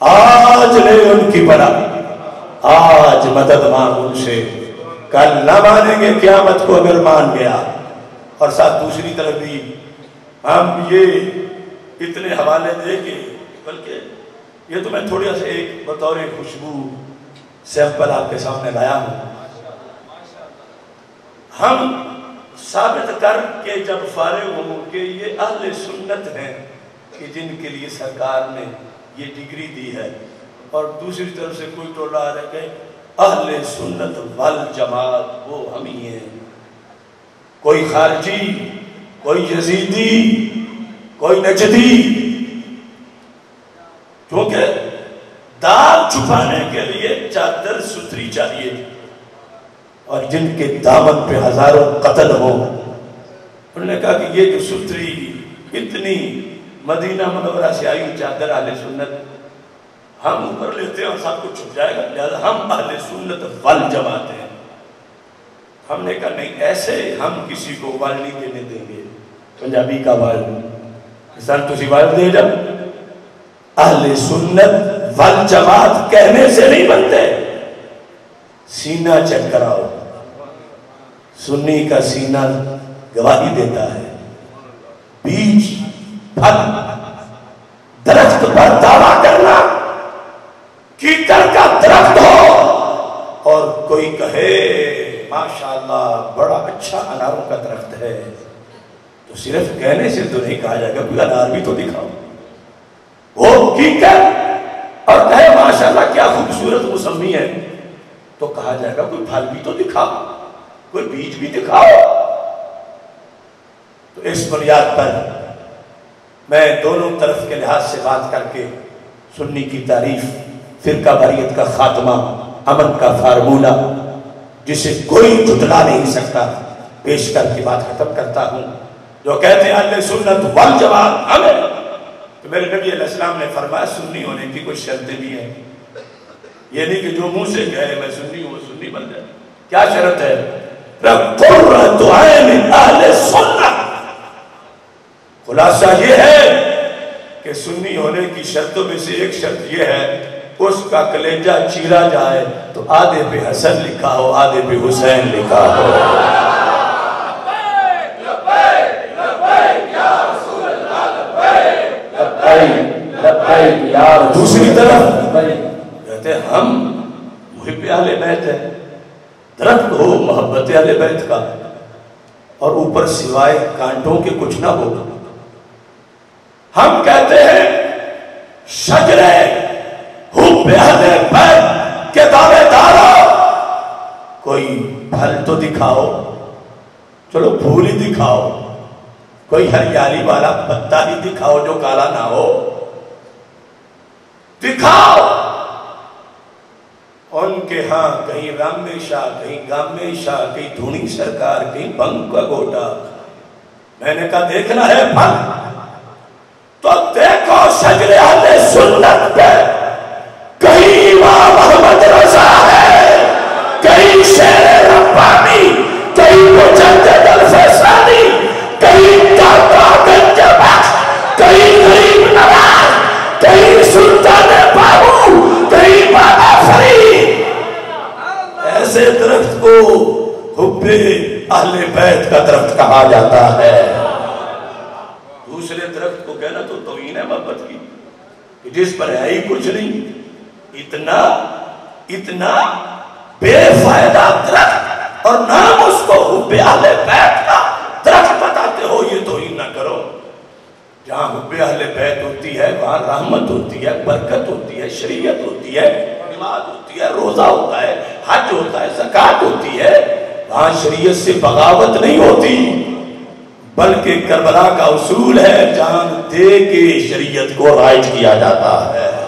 آج لے ان کی بڑا آج مدد مانگ ان سے۔ کل نہ مانیں گے قیامت کو اگر مان گیا۔ اور ساتھ دوسری طرف بھی ہم یہ اتنے حوالے دے کے بلکہ یہ تو میں تھوڑی سے ایک بطور خوشبو سیمپل آپ کے سامنے لایا ہوں۔ ہم ثابت کر کے جب فارغ ہوں کہ یہ اہل سنت ہیں کہ جن کے لیے سرکار نے یہ ڈگری دی ہے، اور دوسری طرف سے کوئی ٹولہ آ رہا کہ اہل سنت والجماعت وہ ہم ہی ہیں۔ کوئی خارجی، کوئی یزیدی، کوئی نجدی کیونکہ داغ چھپانے کے لیے چادر ستری چاہیے اور جن کے دامن پہ ہزاروں قتل ہو، انہوں نے کہا کہ یہ جو ستری اتنی مدینہ منورہ سے آئی چادر اہل سنت، ہم اوپر لیتے ہیں اور سب کچھ چھپ جائے گا، لہذا ہم اہل سنت ول جماعت ہیں۔ ہم نے کہا نہیں، ایسے ہم کسی کو وال نہیں دینے دیں گے۔ پنجابی کا وال سر تسی وال دے جب اہل سنت ول جماعت کہنے سے نہیں بنتے۔ سینہ چیک کراؤ۔ سنی کا سینہ گواہی دیتا ہے۔ بیچ پھل۔ درخت پر دعویٰ کرنا۔ کیتر کا درخت ہو۔ اور کوئی کہے، ماشاءاللہ، بڑا اچھا اناروں کا درخت ہے۔ تو صرف کہنے سے تو نہیں کہا جائے گا کوئی انار بھی تو دکھاؤ۔ وہ کیتر اور کہے ماشاءاللہ کیا خوبصورت مسمی ہے۔ تو کہا جائے گا کوئی پھل بھی تو دکھاؤ، کوئی بیج بھی دکھاؤ۔ تو اس بنیاد پر میں دونوں طرف کے لحاظ سے بات کر کے سنی کی تعریف، فرقہ باریت کا خاتمہ، امن کا فارمولہ، جسے کوئی جھٹلا نہیں سکتا، پیش کر کے بات ختم کرتا ہوں۔ جو کہتے ہیں اللہ سنت والجماعت ہمیں تو میرے نبی علیہ السلام نے فرمایا، سنی ہونے کی کوئی شرطیں بھی ہیں یہ نہیں کہ جو منہ سے کہے، میں سنی ہوں، وہ سنی بن جائے۔ کیا شرط ہے؟ قرۃ عین اہل سنت۔ خلاصہ یہ ہے کہ سنی ہونے کی شرطوں میں سے ایک شرط یہ ہے، اس کا کلیجہ چیرا جائے تو آدھے پہ حسن لکھا ہو، آدھے پہ حسین لکھا ہو۔ دوسری طرف کہتے ہیں ہم محب اہل بیت ہیں درخت ہو محبت اہل بیت کا اور اوپر سوائے کانٹوں کے کچھ نہ ہو ہم کہتے ہیں شجرے حب اہل بیت کے دعوے دارو کوئی پھل تو دکھاؤ چلو پھول ہی دکھاؤ کوئی ہریالی والا پتا ہی دکھاؤ جو کالا نہ ہو۔ دکھاؤ! ان کے ہاں کہیں رام شاہ، کہیں گام شاہ، کہیں دھونی سرکار، کہیں بنگ کا گوٹا۔ میں نے کہا، دیکھنا ہے پھل تو دیکھو شجر اہل سنت پہ۔ درخت کو حب اہل بیت کا درخت کہا جاتا ہے۔ دوسرے درخت کو کہنا تو توہین ہے محبت کی، کہ جس پر ہے ہی کچھ نہیں۔ اتنا اتنا بے فائدہ درخت، اور نام اس کو حب اہل بیت کا درخت بتاتے ہو، یہ توہین نہ کرو۔ جہاں حب اہل بیت ہوتی ہے، وہاں رحمت ہوتی ہے، برکت ہوتی ہے، شریعت ہوتی ہے۔ نماز ہوتی ہے، روزہ ہوتا ہے، حج ہوتا ہے زکات ہوتی ہے وہاں شریعت سے بغاوت نہیں ہوتی۔ بلکہ کربلا کا اصول ہے، جان دے کے شریعت کو رائج کیا جاتا ہے۔